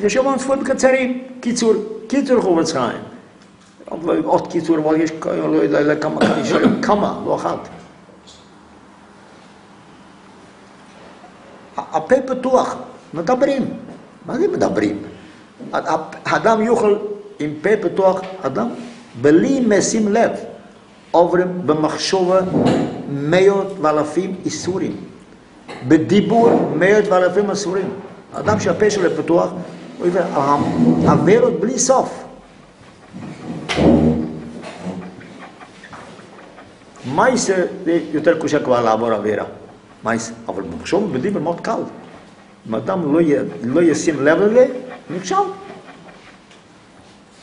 [SPEAKER 1] יש המון ספרים קצרים, קיצור, קיצור חובץ חיים. עוד קיצור, אבל יש, לא יודע כמה, כמה, לא אחת. הפה פתוח, מדברים. מה זה מדברים? האדם יוכל עם פה פתוח, אדם בלי משים לב, עוברים במחשבה מאות ואלפים איסורים. בדיבור מאות ואלפים אסורים. אדם שהפה שלו פתוח, הוא יביא עבירות בלי סוף. מייסה זה יותר קשה כבר לעבור עבירה. מייסה. אבל במחשוב בדיבור מאוד קל. אם אדם לא, י... לא ישים לב לזה, נכשל.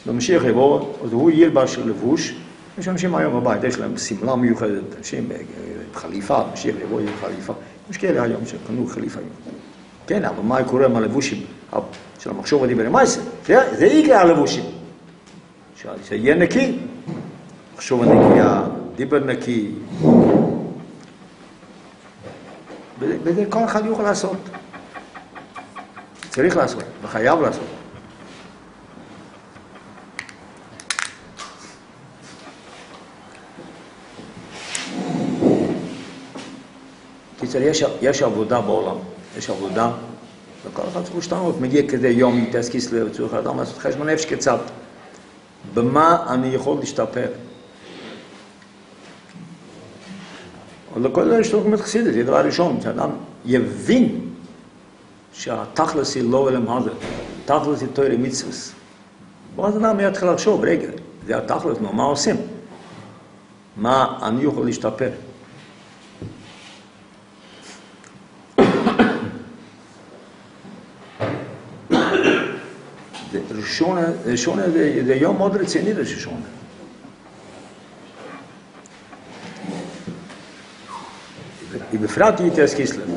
[SPEAKER 1] במשיח יבוא, אז הוא ילבש לבוש, יש אנשים היום בבית, יש להם שמלה מיוחדת, אנשים חליפה, משיח יבוא עם חליפה. יש כאלה היום שקנו חליפה. כן, אבל מה קורה עם הלבושים של המחשוב הדיבר? מה זה? זה עיקר הלבושים. שיהיה נקי, מחשוב נקייה, דיבר נקי. וזה כל אחד יוכל לעשות. צריך לעשות, וחייב לעשות. קיצר, יש, יש עבודה בעולם, יש עבודה, וכל אחד צריך להשתנות. מגיע כזה יום, תסקיס לצורך האדם לעשות חשבון נפש קצת. במה אני יכול להשתפר? אבל לכל זה יש תוכנית חסידית, זה דבר ראשון, שאדם יבין שהתכלס היא לא אלם הזה, תכלס היא תוירי מצווס. ואז אדם יתחיל לחשוב, רגע, זה התכלס, מה עושים? מה אני יכול להשתפר? *coughs* שונה, שונה זה, זה יום מאוד רציני לששונה. בפרט יתייס קיסלב.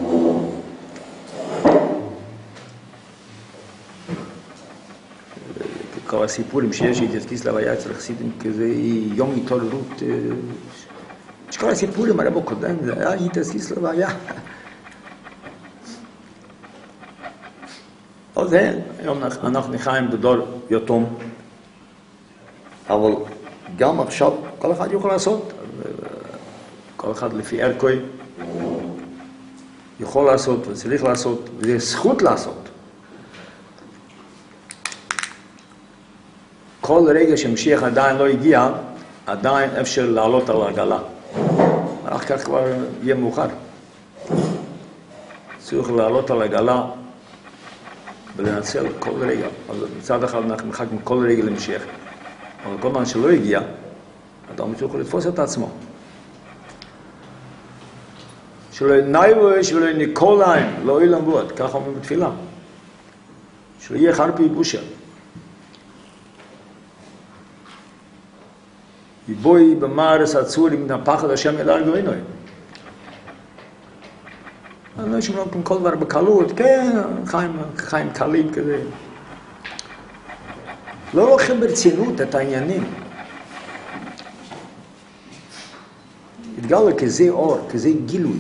[SPEAKER 1] כל הסיפורים שיש אידיאס קיסלב היה אצל חסידים כזה יום התעוררות, יש כל הסיפורים, הרב הקודם, זה היה אידיאס קיסלב היה. זה, היום אנחנו- חיים בדור יתום, אבל גם עכשיו כל אחד יכול לעשות, כל אחד לפי ערכוי יכול לעשות וצריך לעשות, וזה זכות לעשות. כל רגע שמשיח עדיין לא הגיע, עדיין אפשר לעלות על העגלה. אחר כך כבר יהיה מאוחר. צריך לעלות על העגלה ולנצל כל רגע. אז מצד אחד אנחנו מחכים כל רגע למשיח. אבל כל זמן שלא הגיע, אדם צריך לתפוס את עצמו. שלא נייבוש ולא ניקוליים, לא אילם בועד, ככה אומרים בתפילה. שלא יהיה חרפי בושה. יבואי במארס הצורי מן הפחד השם אל הר גוינוי. אני לא שומע כאן כל דבר בקלות, כן, חיים, חיים קלים כזה. לא לוקחים ברצינות את העניינים. התגלה כזה אור, כזה גילוי.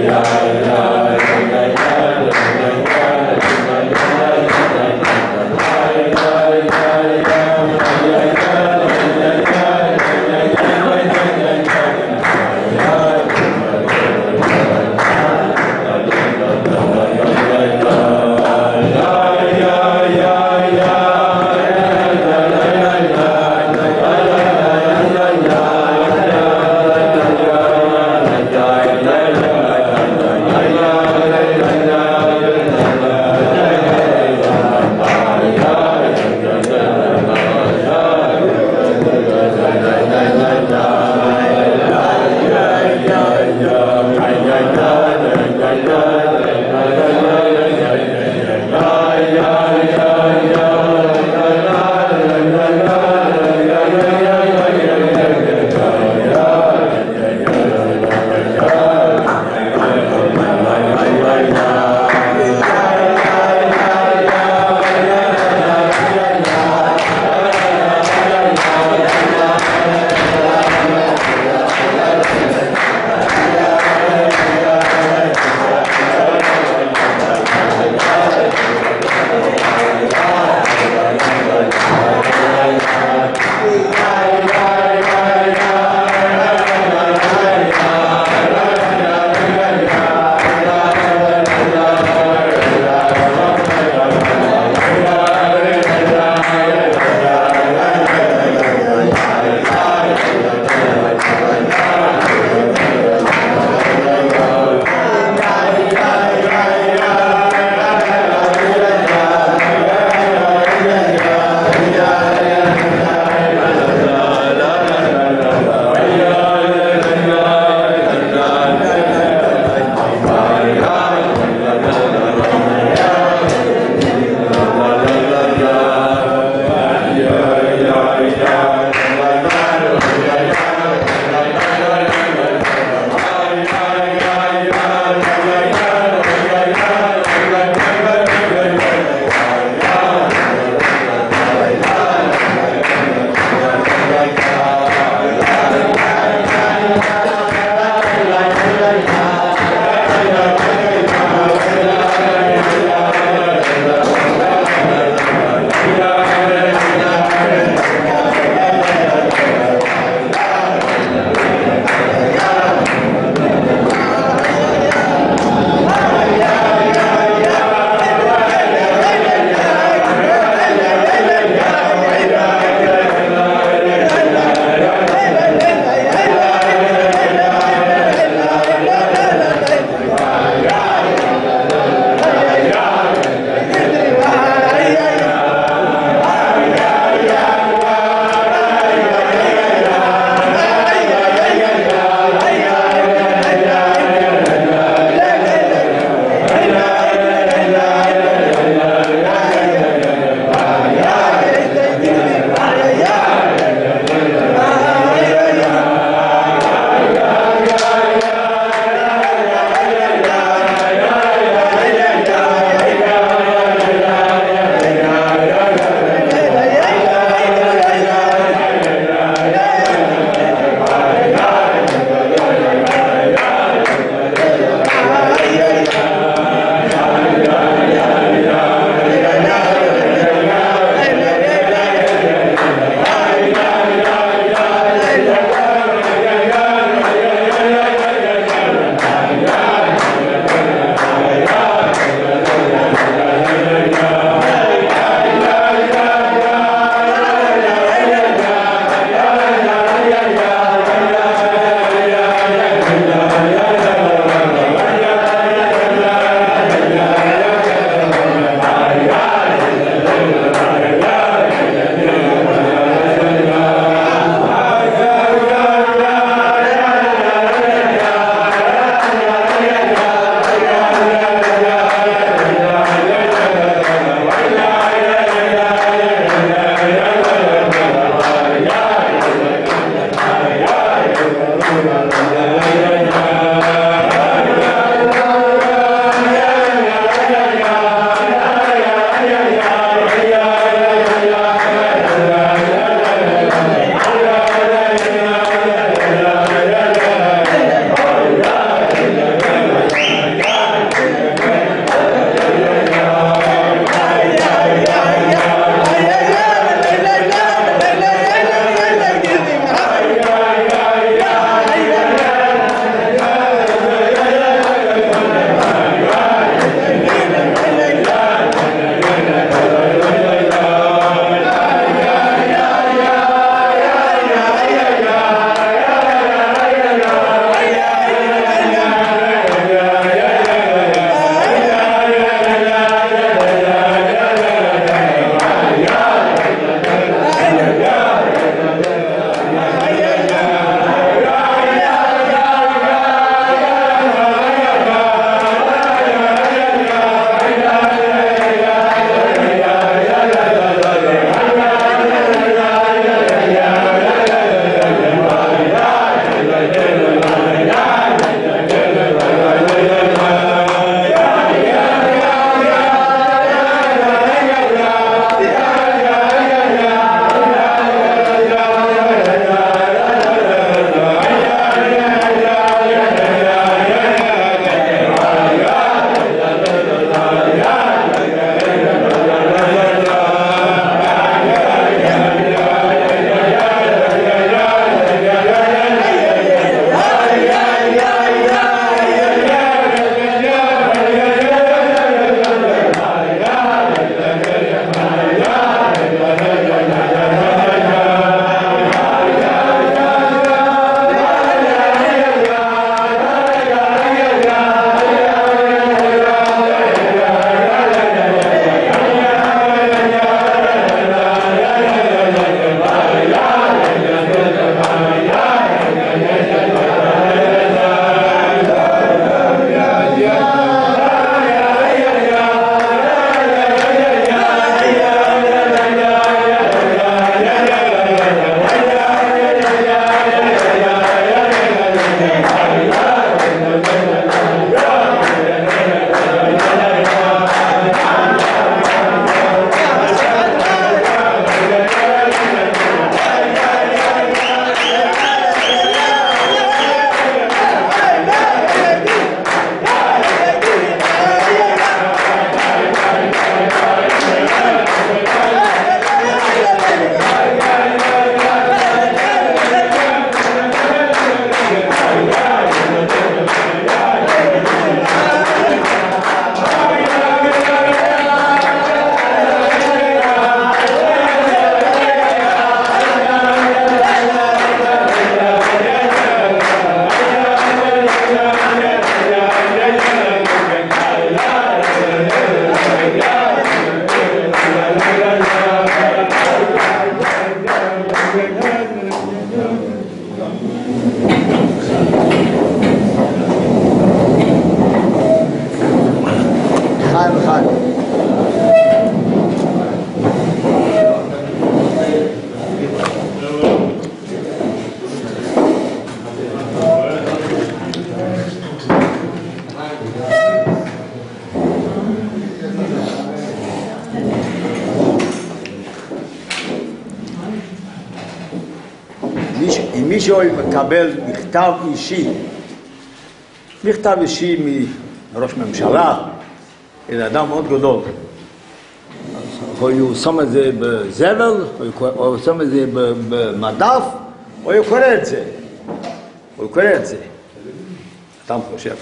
[SPEAKER 1] Yeah. אישי, מכתב אישי מראש ממשלה, איזה אדם מאוד גדול, או הוא שם את זה בזבל, או הוא שם את זה במדף, או הוא קורא את זה. הוא קורא את זה. אדם חושב,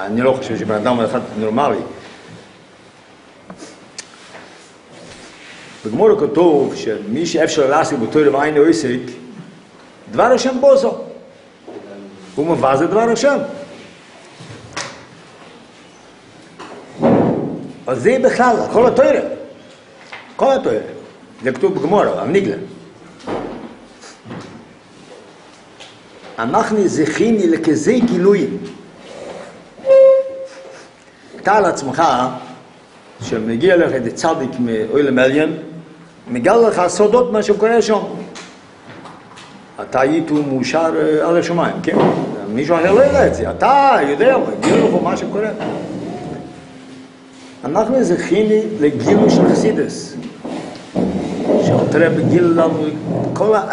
[SPEAKER 1] אני לא חושב שבן אדם אחד נורמלי. בגמור כתוב שמי שאפשר לעשות בתור ועין עסק, דבר השם בוזו. הוא מבז את דבר השם. אז זה בכלל, כל התוירה. כל התוירה. זה כתוב בגמור, המניגלה. אנחנו זכיני לכזה גילויים. אתה על עצמך, שמגיע לך איזה צדיק מאוילם עליין, מגלה לך סודות מה שקורה שם. אתה היית מאושר אה, על השמיים, כן? מישהו אחר לא יודע את זה. אתה יודע, מגיע לך מה שקורה. אנחנו זכיני לגילוי של חסידס. שאלתר בגיל לנו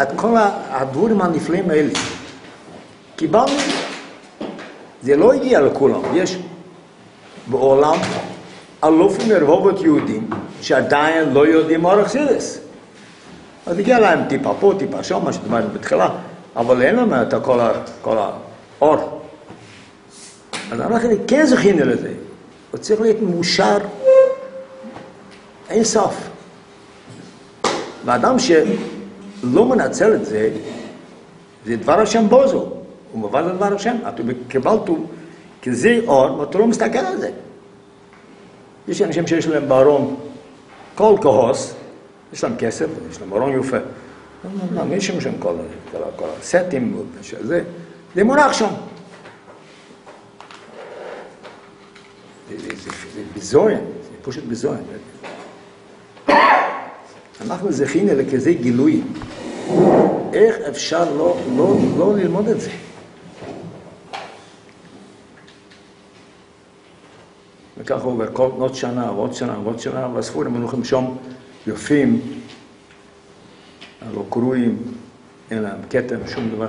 [SPEAKER 1] את כל הדבורים הנפלאים האלה. קיבלנו, זה לא הגיע לכולם. יש בעולם אלופים מרבובות יהודים שעדיין לא יודעים אורח חסידס. אז הגיע להם טיפה פה, טיפה שם, מה שדיברנו בתחילה, אבל אין להם את כל, האור. אז אנחנו כן זכינו לזה. הוא צריך להיות מאושר אין סוף. ואדם שלא מנצל את זה, זה דבר השם בוזו. הוא מבז את דבר השם. אתה קיבלת כזה אור, ואתה לא מסתכל על זה. יש אנשים שיש להם בארון כל כהוס, יש להם כסף, יש להם ארון יפה. מי שם שם כל הסטים, זה, זה מונח שם. זה ביזוין, זה פשוט ביזוין. אנחנו זכינו לכזה גילוי. איך אפשר לא, לא, לא ללמוד את זה? וככה עובר כל עוד שנה ועוד שנה ועוד שנה, והספורים מנוחים שם יפים, לא קרויים, אין להם כתר, שום דבר.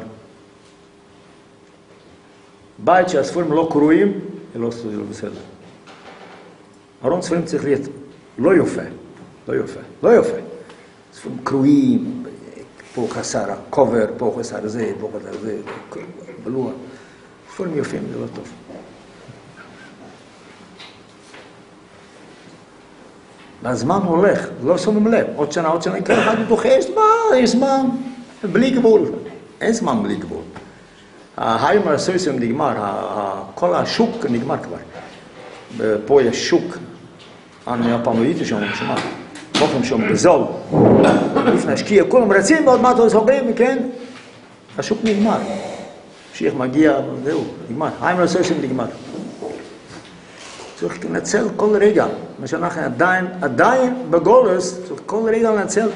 [SPEAKER 1] בית שהספורים לא קרויים, לא, זה לא בסדר. ארון ספרים צריך להיות לא יפה, לא יפה, לא יפה. ספרים קרויים, פה חסר הקובר, פה חסר זה, פה חסר זה, בלוע. ספרים יפים, זה לא טוב. והזמן הולך, לא שמים לב, עוד שנה, עוד שנה, כל אחד בתוך יש זמן, יש זמן, בלי גבול, אין זמן בלי גבול. ההיימר הסויסם נגמר, כל השוק נגמר כבר. פה יש שוק, אני הפעם לא הייתי שם, שמע, מוכרים שם בזול, לפני השקיע, כולם רצים ועוד מעט סוגרים, כן? השוק נגמר. משיח מגיע, זהו, נגמר. היימר הסויסם נגמר. צריך לנצל כל רגע, מה שאנחנו עדיין, עדיין בגולוס, צריך כל רגע לנצל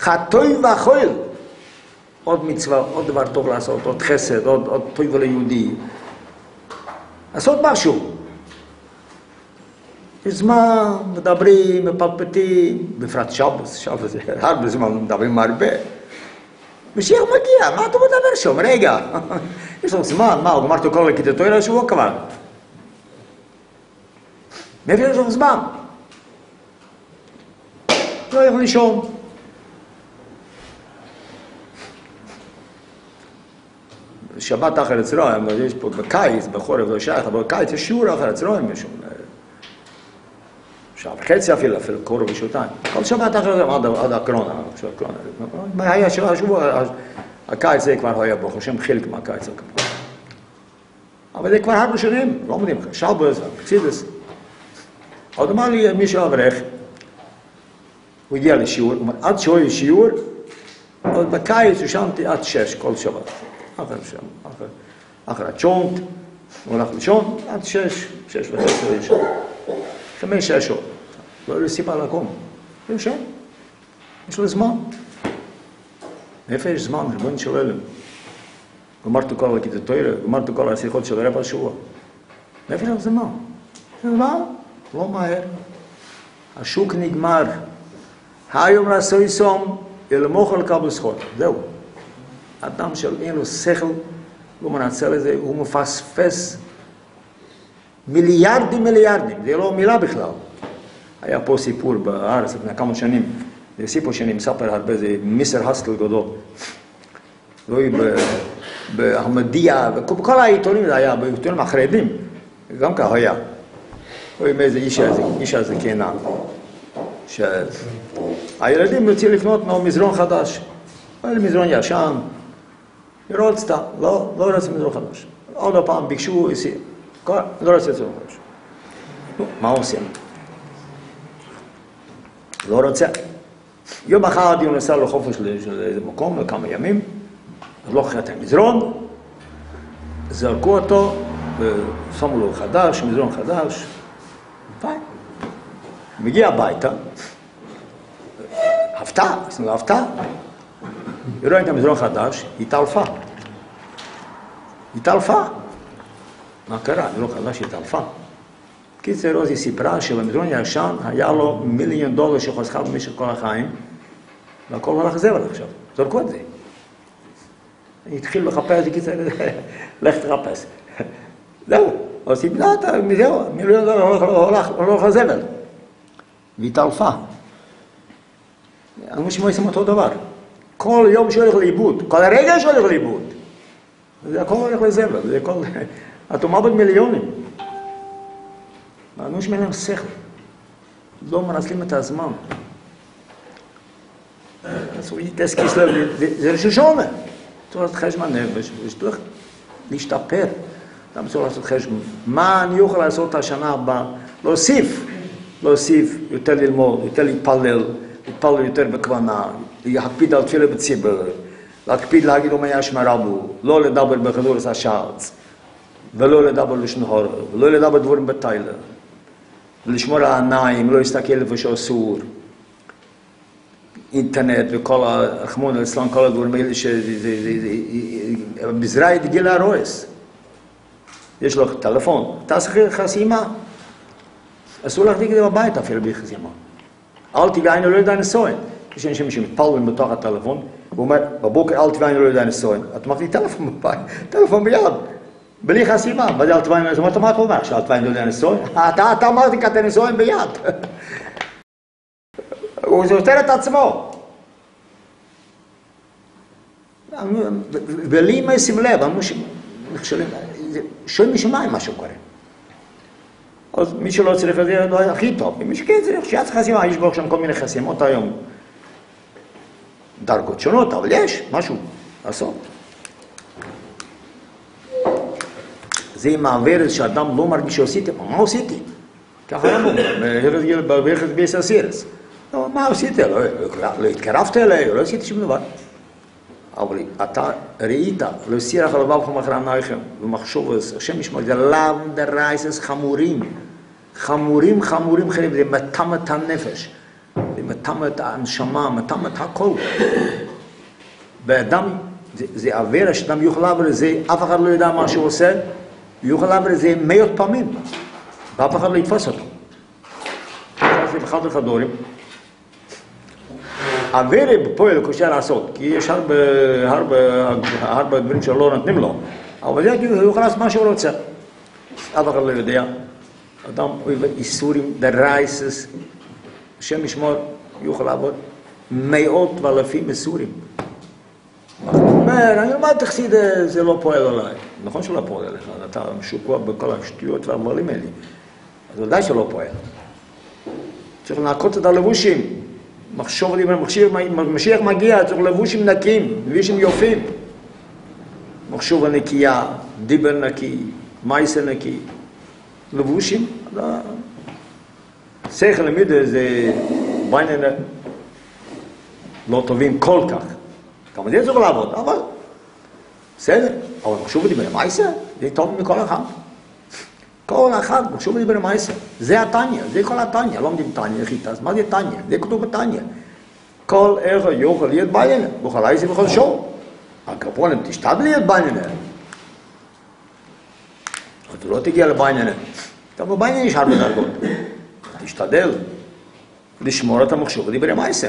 [SPEAKER 1] חטוי ואכול. עוד מצווה, עוד דבר טוב לעשות, עוד חסד, עוד, עוד טוב ליהודי. לעשות משהו. יש זמן, מדברים, מפלפטים, בפרט שבוס, שבוס זה *laughs* הרבה זמן, מדברים הרבה. משיח מגיע, מה אתה מדבר שם? רגע, *laughs* יש לו זמן, מה, הוא גמר את כל הכיתתו שבוע כבר. מאיפה יש לך זמן? לא יכול לישון. שבת אחר הצרועים, יש פה בקיץ, בחורף לא שייך, אבל בקיץ יש שיעור אחר הצרועים, יש שעה וחצי אפילו, אפילו קורא ושעתיים. כל שבת אחר עד, עד הקרונה, מה היה השבוע, הקיץ זה כבר היה ברוך השם חלק מהקיץ הקרוב. אבל זה כבר הרבה שנים, לא מדהים, שלבוס, פצידס. עוד אמר לי מישהו אברך, הוא הגיע לשיעור, הוא אומר, עד שהוא יהיה שיעור, אבל בקיץ ישנתי עד שש כל שבת. אחר שם, אחר, אחר הצ'ונט, הוא הלך לישון, עד שש, שש וחצי הוא ישן. חמש, שש שעות. לא היה לי סיבה לקום. הוא ישן. יש לו זמן. איפה יש זמן? ריבונו של עולם. גמרת כל הכיתתוירה, גמרת כל השיחות של רבע שבוע. מאיפה יש לך זמן? זמן? לא מהר. השוק נגמר. היום לעשוי סום, אלמוך על קבל סחור. זהו. אדם שאין לו שכל, לא מנצל לזה, הוא מפספס מיליארדים מיליארדים, זה לא מילה בכלל. היה פה סיפור בארץ לפני כמה שנים, זה סיפור שאני מספר הרבה, זה מיסר הסטל גדול. לא באחמדיה, בכל העיתונים זה היה, בעיתונים החרדים, גם ככה היה. רואים איזה איש איש הזה כנה. שהילדים רוצים לקנות לו מזרון חדש. היה לי מזרון ישן, לראות סתם, לא, לא רוצה מזרון חדש. עוד פעם ביקשו, לא רוצה מזרון חדש. מה עושים? לא רוצה. יום אחד הוא נסע לחופש לאיזה מקום, לכמה ימים, אז לא חייבת מזרון, זרקו אותו, ושמו לו חדש, מזרון חדש. מגיע הביתה, הפתעה, עשינו הפתעה. היא רואה את המזרון חדש, היא התעלפה. היא התעלפה. מה קרה? המזרון חדש היא התעלפה. קיצר רוזי סיפרה שבמזרון הישן היה לו מיליון דולר שחוסכה במשך כל החיים, והכל הלך זבל עכשיו, זרקו את זה. התחילו לחפש, קיצר, *laughs* לך תחפש. *laughs* זהו, עושים נאטה, זהו, מיליון דולר הולך לזבל. והתעלפה. אנשים עושים אותו דבר. כל יום שהולך לאיבוד, כל הרגע שהולך לאיבוד, זה הכל הולך לזבל, זה הכל... *laughs* אתה מאבד מיליונים. האנשים אין להם שכל, לא מנצלים את הזמן. אז הוא יתעסק זה ראש השונה. צריך לעשות חשבון נפש, וצריך להשתפר. למה צריך לעשות חשבון? מה אני אוכל לעשות השנה הבאה? להוסיף, להוסיף, יותר ללמוד, יותר להתפלל, להתפלל יותר בכוונה, להקפיד על תפילה בציבור, להקפיד להגיד אומי אשמע רבו, לא לדבר בכדור השעץ, ולא לדבר לשון הורר, ולא לדבר דבורים בתיילר, ולשמור על העיניים, לא להסתכל איפה שאסור. אינטרנט וכל החמון אצלם, כל הדברים האלה, שבזרע את גיל הרועס. יש לו טלפון, תעשה חסימה. אסור להחזיק את זה בבית אפילו חסימה. אל תיגע, אני לא יודע נסוין. יש אנשים שמתפללים בתוך הטלפון, הוא אומר, בבוקר אל תיגע, אני לא יודע נסוין. אתה מחזיק טלפון בבית, טלפון ביד. בלי חסימה, וזה אל תיגע, אני אומר, מה אתה אומר? תיגע, אני לא יודע נסוין? *laughs* אתה אמרתי כי אתה נסוין ביד. *laughs* הוא זותר את עצמו. ולי אם ישים לב, אנשים נכשלים, שואלים משמיים מה שקורה. אז מי שלא צריך את זה, לא הכי טוב. מי שכן צריך, שיעץ חסימה, יש בו שם כל מיני חסימות היום. דרגות שונות, אבל יש משהו לעשות. זה עם העברת שאדם לא מרגיש שעשיתי, מה עשיתי? ככה אמרו, ברכת בייס הסירס. מה עשיתי? לא התקרבת אליי, לא עשיתי שום דבר. אבל אתה ראית, לא סירח על לבבכם אחרי עיניכם, ומחשוב אז, השם ישמע, זה לאו דרייסס חמורים, חמורים חמורים חיים, זה מטם את הנפש, זה מטם את הנשמה, מטם את הכל. ואדם, זה, עבירה שאדם יוכל לעבור לזה, אף אחד לא יודע מה שהוא עושה, יוכל לעבור לזה מאות פעמים, ואף אחד לא יתפוס אותו. זה אחד וכדורים. אבירי בפועל קשה לעשות, כי יש הרבה, הרבה, הרבה דברים שלא נותנים לו, אבל זה הוא יוכל לעשות מה שהוא רוצה. אף אחד לא יודע. אדם אוהב איסורים, דרייסס, השם ישמור, יוכל לעבוד מאות ואלפים איסורים. אומר, אומר תחסיד, זה לא פועל עליי. נכון שלא פועל עליך, אתה משוקוע בכל השטויות והדברים האלה. אז ודאי שלא פועל. צריך לנקות את הלבושים. מחשוב לי, משיח מגיע, צריך לבושים נקיים, לבושים יופים. מחשוב הנקייה, דיבר נקי, מייסה נקי, לבושים. שכל למידה זה בעניין לא טובים כל כך. גם זה צריך לעבוד, אבל בסדר, אבל מחשוב דיבר מייסה, זה טוב מכל אחד. כל אחד, שוב מדבר עם העשר. זה התניא, זה כל התניא, לא עומדים תניא, חיטס, מה זה תניא? זה כתוב בתניא. כל אחד יוכל להיות בעניין, בכל עשר וכל שור. הקרפונים, תשתדל להיות בעניין. אתה לא תגיע לבעניין. גם בבעניין יש הרבה דרגות. תשתדל לשמור את המחשוב דיבר עם העשר.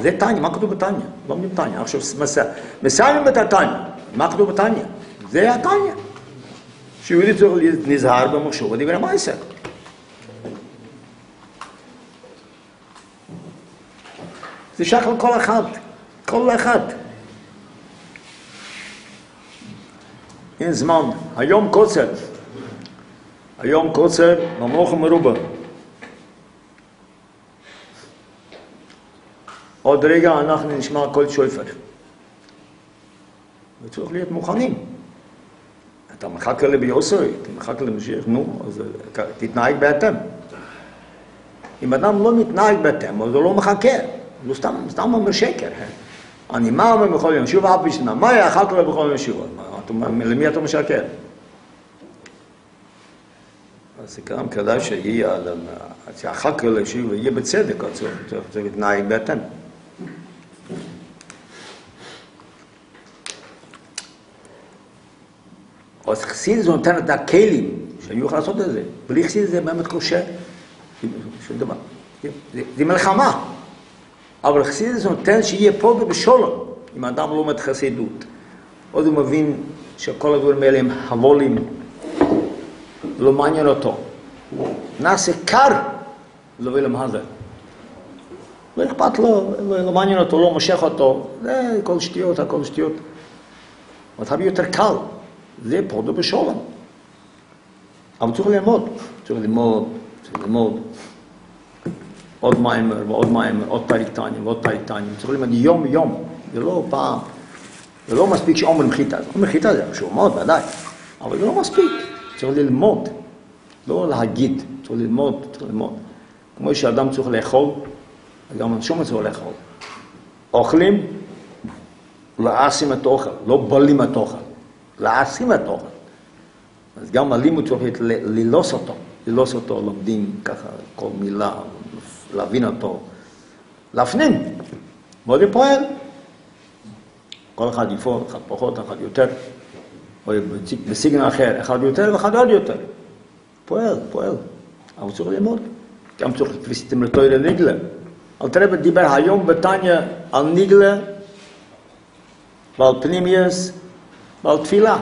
[SPEAKER 1] זה טניה, מה כתוב בטניה? לומדים טניה. עכשיו מס- מסיימים את הטניה, מה כתוב בטניה? זה הטניה. שיהודי צריך נזהר במחשוב ודברי מעשר. זה שייך לכל אחד, כל אחד. אין זמן, היום קוצר, היום קוצר, ממלוך מרובה. עוד רגע אנחנו נשמע קול שויפר. וצריך להיות מוכנים. אתה מחכה לביוסוי, אתה מחכה למשיח, נו, אז אה, תתנהג בהתאם. אם אדם לא מתנהג בהתאם, אז הוא לא מחכה, הוא סתם, סתם אומר שקר. אני מה אומר בכל יום? שוב אף בשנה, מה אחר כך בכל יום שוב? למי אתה משקר? אז גם כדאי שיהיה, שאחר כך יהיה בצדק, צריך להתנהג בהתאם. אז חסידס נותן את הכלים שהיו יכולים לעשות את זה. בלי חסידס זה באמת קשה. שום דבר. זה, זה מלחמה. אבל חסידס נותן שיהיה פה ובשולם, אם האדם לא לומד חסידות. עוד הוא מבין שכל הדברים האלה הם הבולים, לא מעניין אותו. נעשה קר, לא אילם הזה. לא אכפת לו, לא, לא מעניין אותו, לא מושך אותו, זה הכל שטויות, הכל שטויות. מצב יותר קל, זה פודו בשולם. אבל צריך ללמוד, צריך ללמוד, צריך ללמוד. עוד מיימר ועוד מיימר, עוד טניה ועוד טניה, צריך ללמוד יום יום, זה לא פעם, זה לא מספיק שאומרים חיטה, אומרים חיטה זה חשוב מאוד, ודאי, אבל זה לא מספיק, צריך ללמוד, לא להגיד, צריך ללמוד, צריך ללמוד. כמו שאדם צריך לאכול, גם אנשים צריך לאכול. אוכלים, לעשים את האוכל, לא בולים את האוכל, לעשים את האוכל. אז גם הלימוד צריך להיות ל- ללוס אותו, ללוס אותו, לומדים ככה כל מילה, להבין אותו, להפנים, מאוד פועל. כל אחד יפעל, אחד פחות, אחד יותר, או בסגנון אחר, אחד יותר ואחד עוד יותר. פועל, פועל, אבל צריך ללמוד. גם צריך ועשיתם לתוירה ניגלה. אל תראה דיבר היום בתניא על ניגלה ועל פנימיוס ועל תפילה.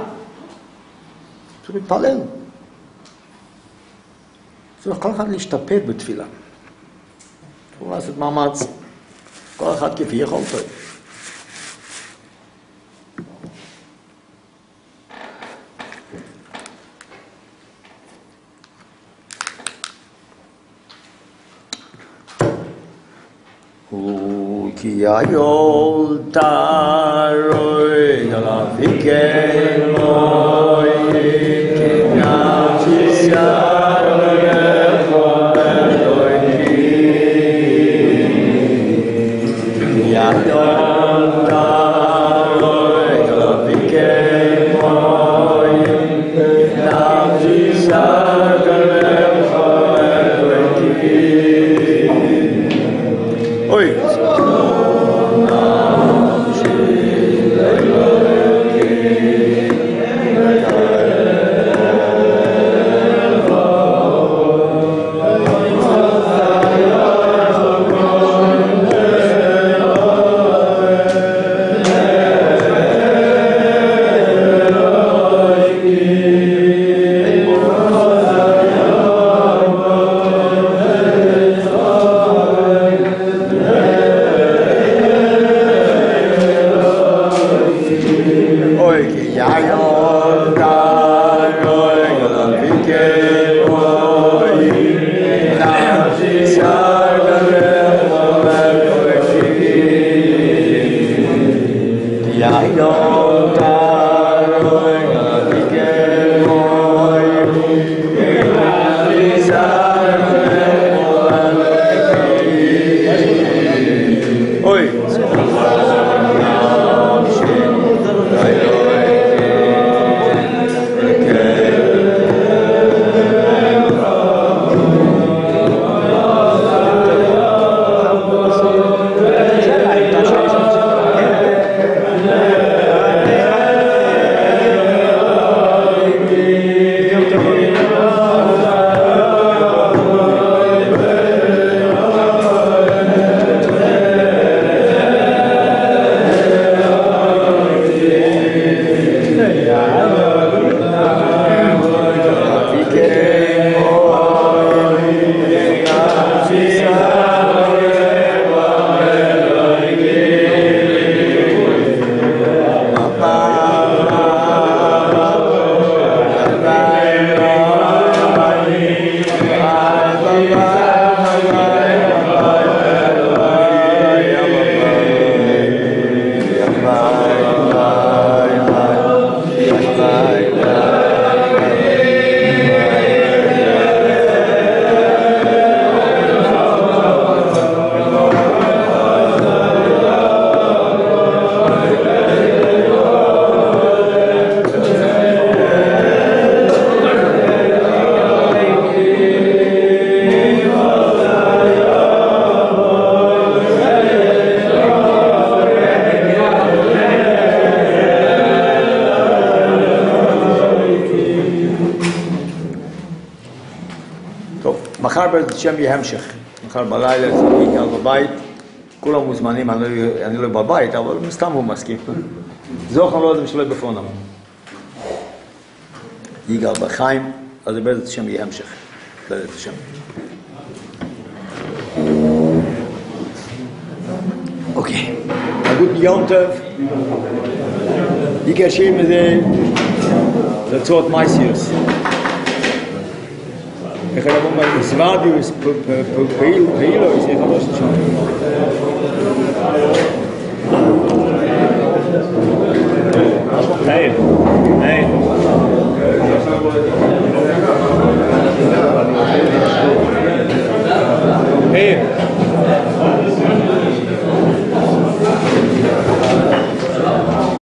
[SPEAKER 1] צריך להתפלל. צריך כל אחד להשתפר בתפילה. צריך לעשות מאמץ, כל אחד כפי יכולתו. כי היול תרוי על אביקר בבית, אבל סתם הוא מסכים. זוכר לא יודע שלא בפונם. יגאל בחיים, אז בעזרת השם יהיה המשך. בעזרת השם. אוקיי. גוטן יום טוב. Ich geschrieben sie, das Wort Messias. Ich habe mal das Radio, das Peilo, ist ja schon. Hey, hey. Hey.